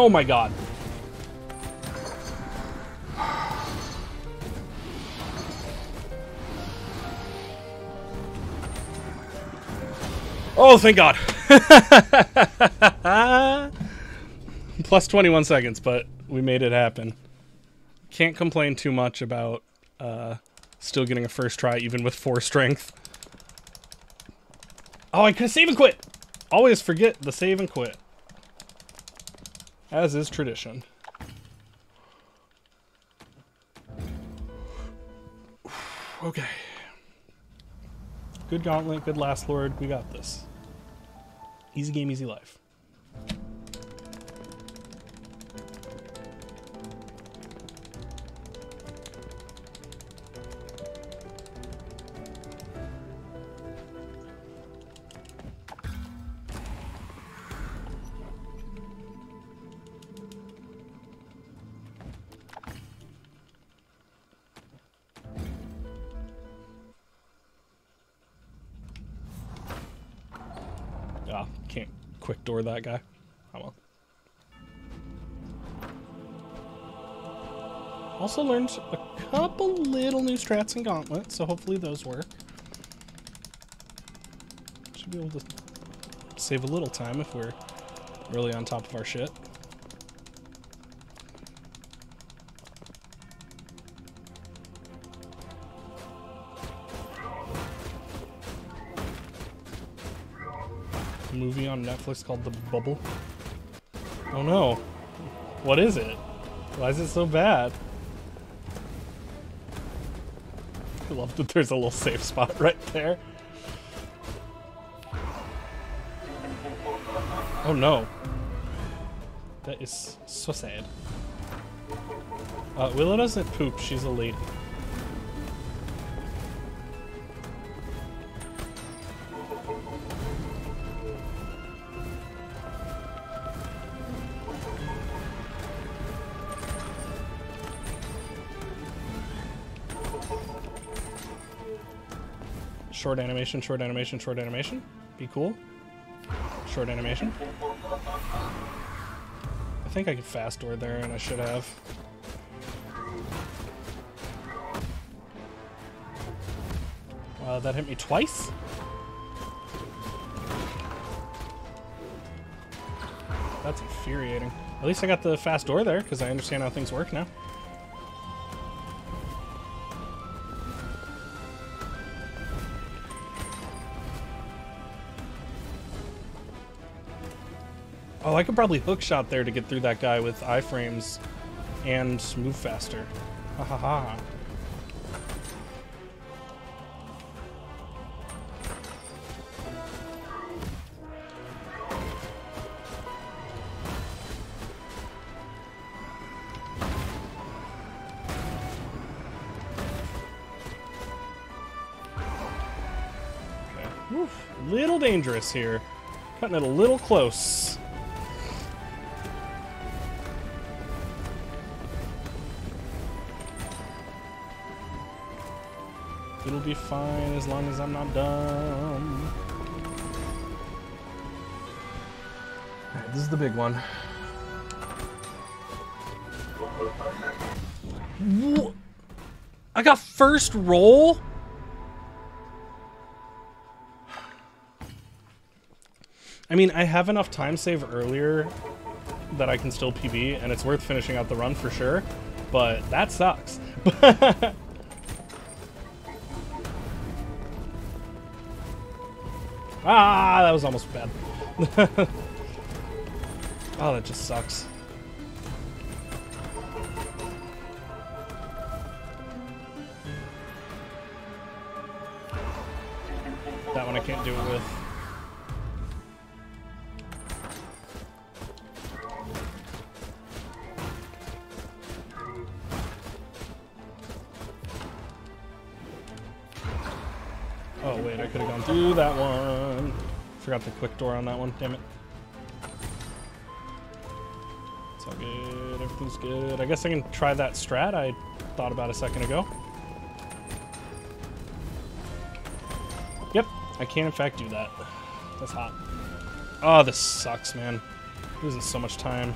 Oh my god. Oh, thank God. Plus 21 seconds, but we made it happen. Can't complain too much about uh, still getting a first try, even with four strength. Oh, I could save and quit. Always forget the save and quit. As is tradition. Okay. Good gauntlet, good last lord. We got this. Easy game, easy life. Door that guy. Oh well. Also learned a couple little new strats and gauntlets, so hopefully those work. Should be able to save a little time if we're really on top of our shit. Movie on Netflix called The Bubble. Oh no. What is it? Why is it so bad? I love that there's a little safe spot right there. Oh no. That is so sad. Uh, Willow doesn't poop, she's a lady. Short animation, short animation, short animation. Be cool. Short animation. I think I could fast door there, and I should have. Wow, that hit me twice? That's infuriating. At least I got the fast door there, because I understand how things work now. Probably hook shot there to get through that guy with iframes and move faster. Ha ha ha. Okay. Oof. Little dangerous here. Cutting it a little close. Fine as long as I'm not dumb. Alright, this is the big one. I got first roll? I mean, I have enough time save earlier that I can still PB, and it's worth finishing out the run for sure, but that sucks. Ah, that was almost bad. oh, that just sucks. Quick door on that one, damn it. It's all good, everything's good. I guess I can try that strat I thought about a second ago. Yep, I can in fact do that. That's hot. Oh, this sucks, man. Losing so much time.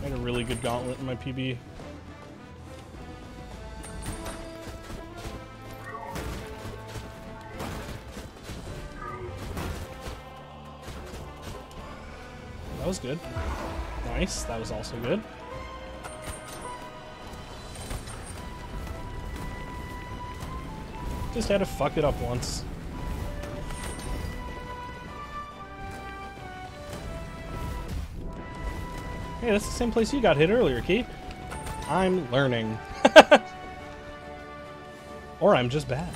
I had a really good gauntlet in my PB. was good. Nice, that was also good. Just had to fuck it up once. Hey, that's the same place you got hit earlier, Keith. I'm learning. or I'm just bad.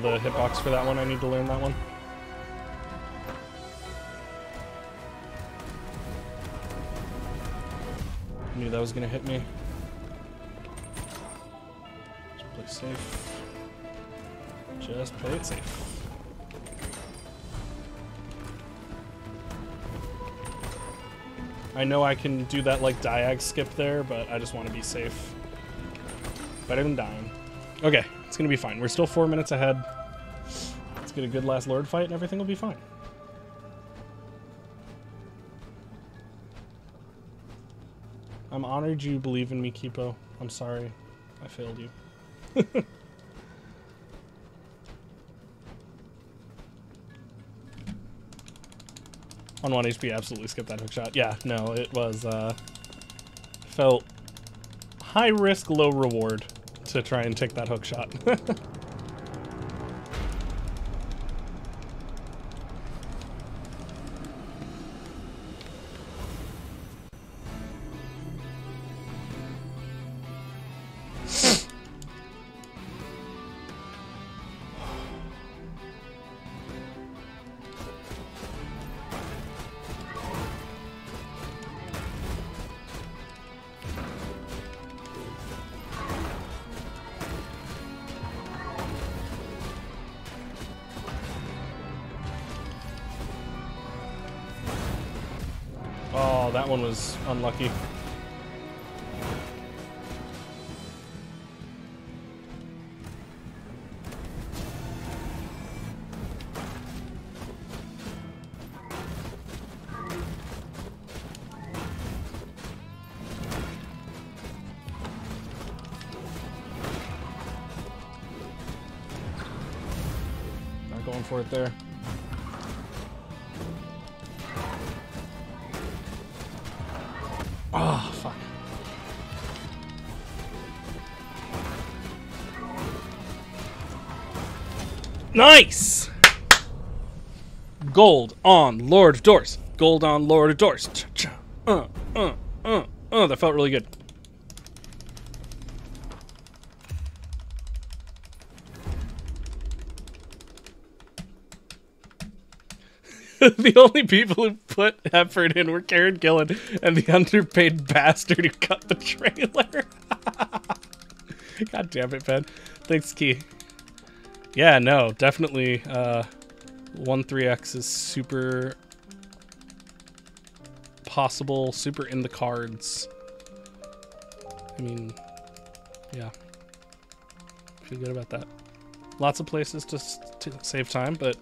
Know the hitbox for that one. I need to learn that one. I Knew that was gonna hit me. Just play safe. Just play it safe. I know I can do that like diag skip there, but I just want to be safe. Better than dying. Okay, it's gonna be fine. We're still four minutes ahead. Let's get a good last Lord fight and everything will be fine. I'm honored you believe in me, Kipo. I'm sorry. I failed you. On 1 HP, absolutely skip that hook shot. Yeah, no, it was, uh... Felt high risk, low reward to try and take that hook shot. was unlucky. Not going for it there. Nice! Gold on Lord of Doors. Gold on Lord of Doors. Cha. Uh, uh, uh, uh. That felt really good. the only people who put effort in were Karen Gillan and the underpaid bastard who cut the trailer. God damn it, Ben. Thanks, Key. Yeah, no, definitely. Uh, 1-3X is super possible, super in the cards. I mean, yeah. Feel good about that. Lots of places to, to save time, but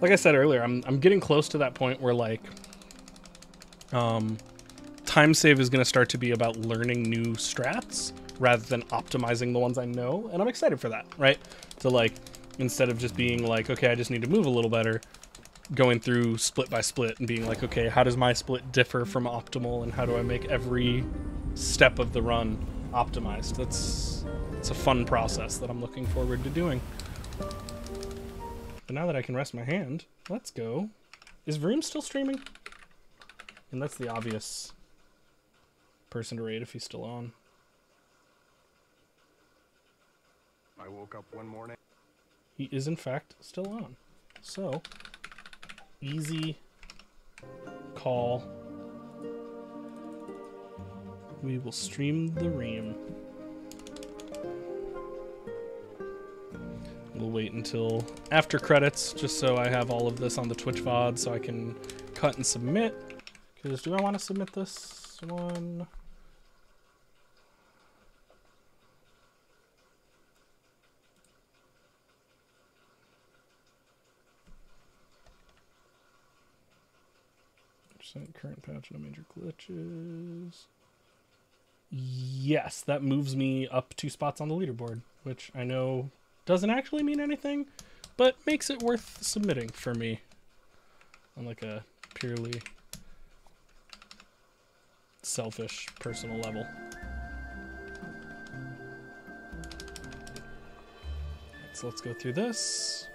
like I said earlier, I'm I'm getting close to that point where like um time save is going to start to be about learning new strats rather than optimizing the ones I know, and I'm excited for that, right? To like instead of just being like, okay, I just need to move a little better, going through split by split and being like, okay, how does my split differ from optimal and how do I make every step of the run optimized? That's it's a fun process that I'm looking forward to doing. But now that I can rest my hand, let's go. Is Vroom still streaming? And that's the obvious person to raid if he's still on. I woke up one morning. He is in fact still on. So, easy call. We will stream the Ream. We'll wait until after credits, just so I have all of this on the Twitch VOD so I can cut and submit. Because do I want to submit this one? Percent current patch, no major glitches. Yes, that moves me up two spots on the leaderboard, which I know doesn't actually mean anything, but makes it worth submitting for me on like a purely selfish personal level. So let's go through this.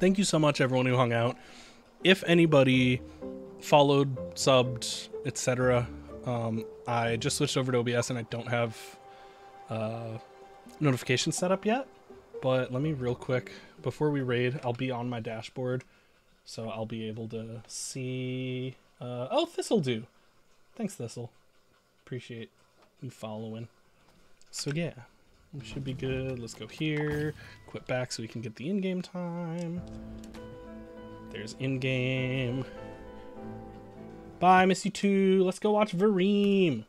Thank you so much, everyone who hung out. If anybody followed, subbed, etc., um, I just switched over to OBS and I don't have uh, notifications set up yet. But let me real quick before we raid. I'll be on my dashboard, so I'll be able to see. Uh, oh, this'll do. Thanks, this'll. Appreciate you following. So yeah, we should be good. Let's go here. Quit back so we can get the in-game time. There's in-game. Bye, miss you too. Let's go watch Vareem.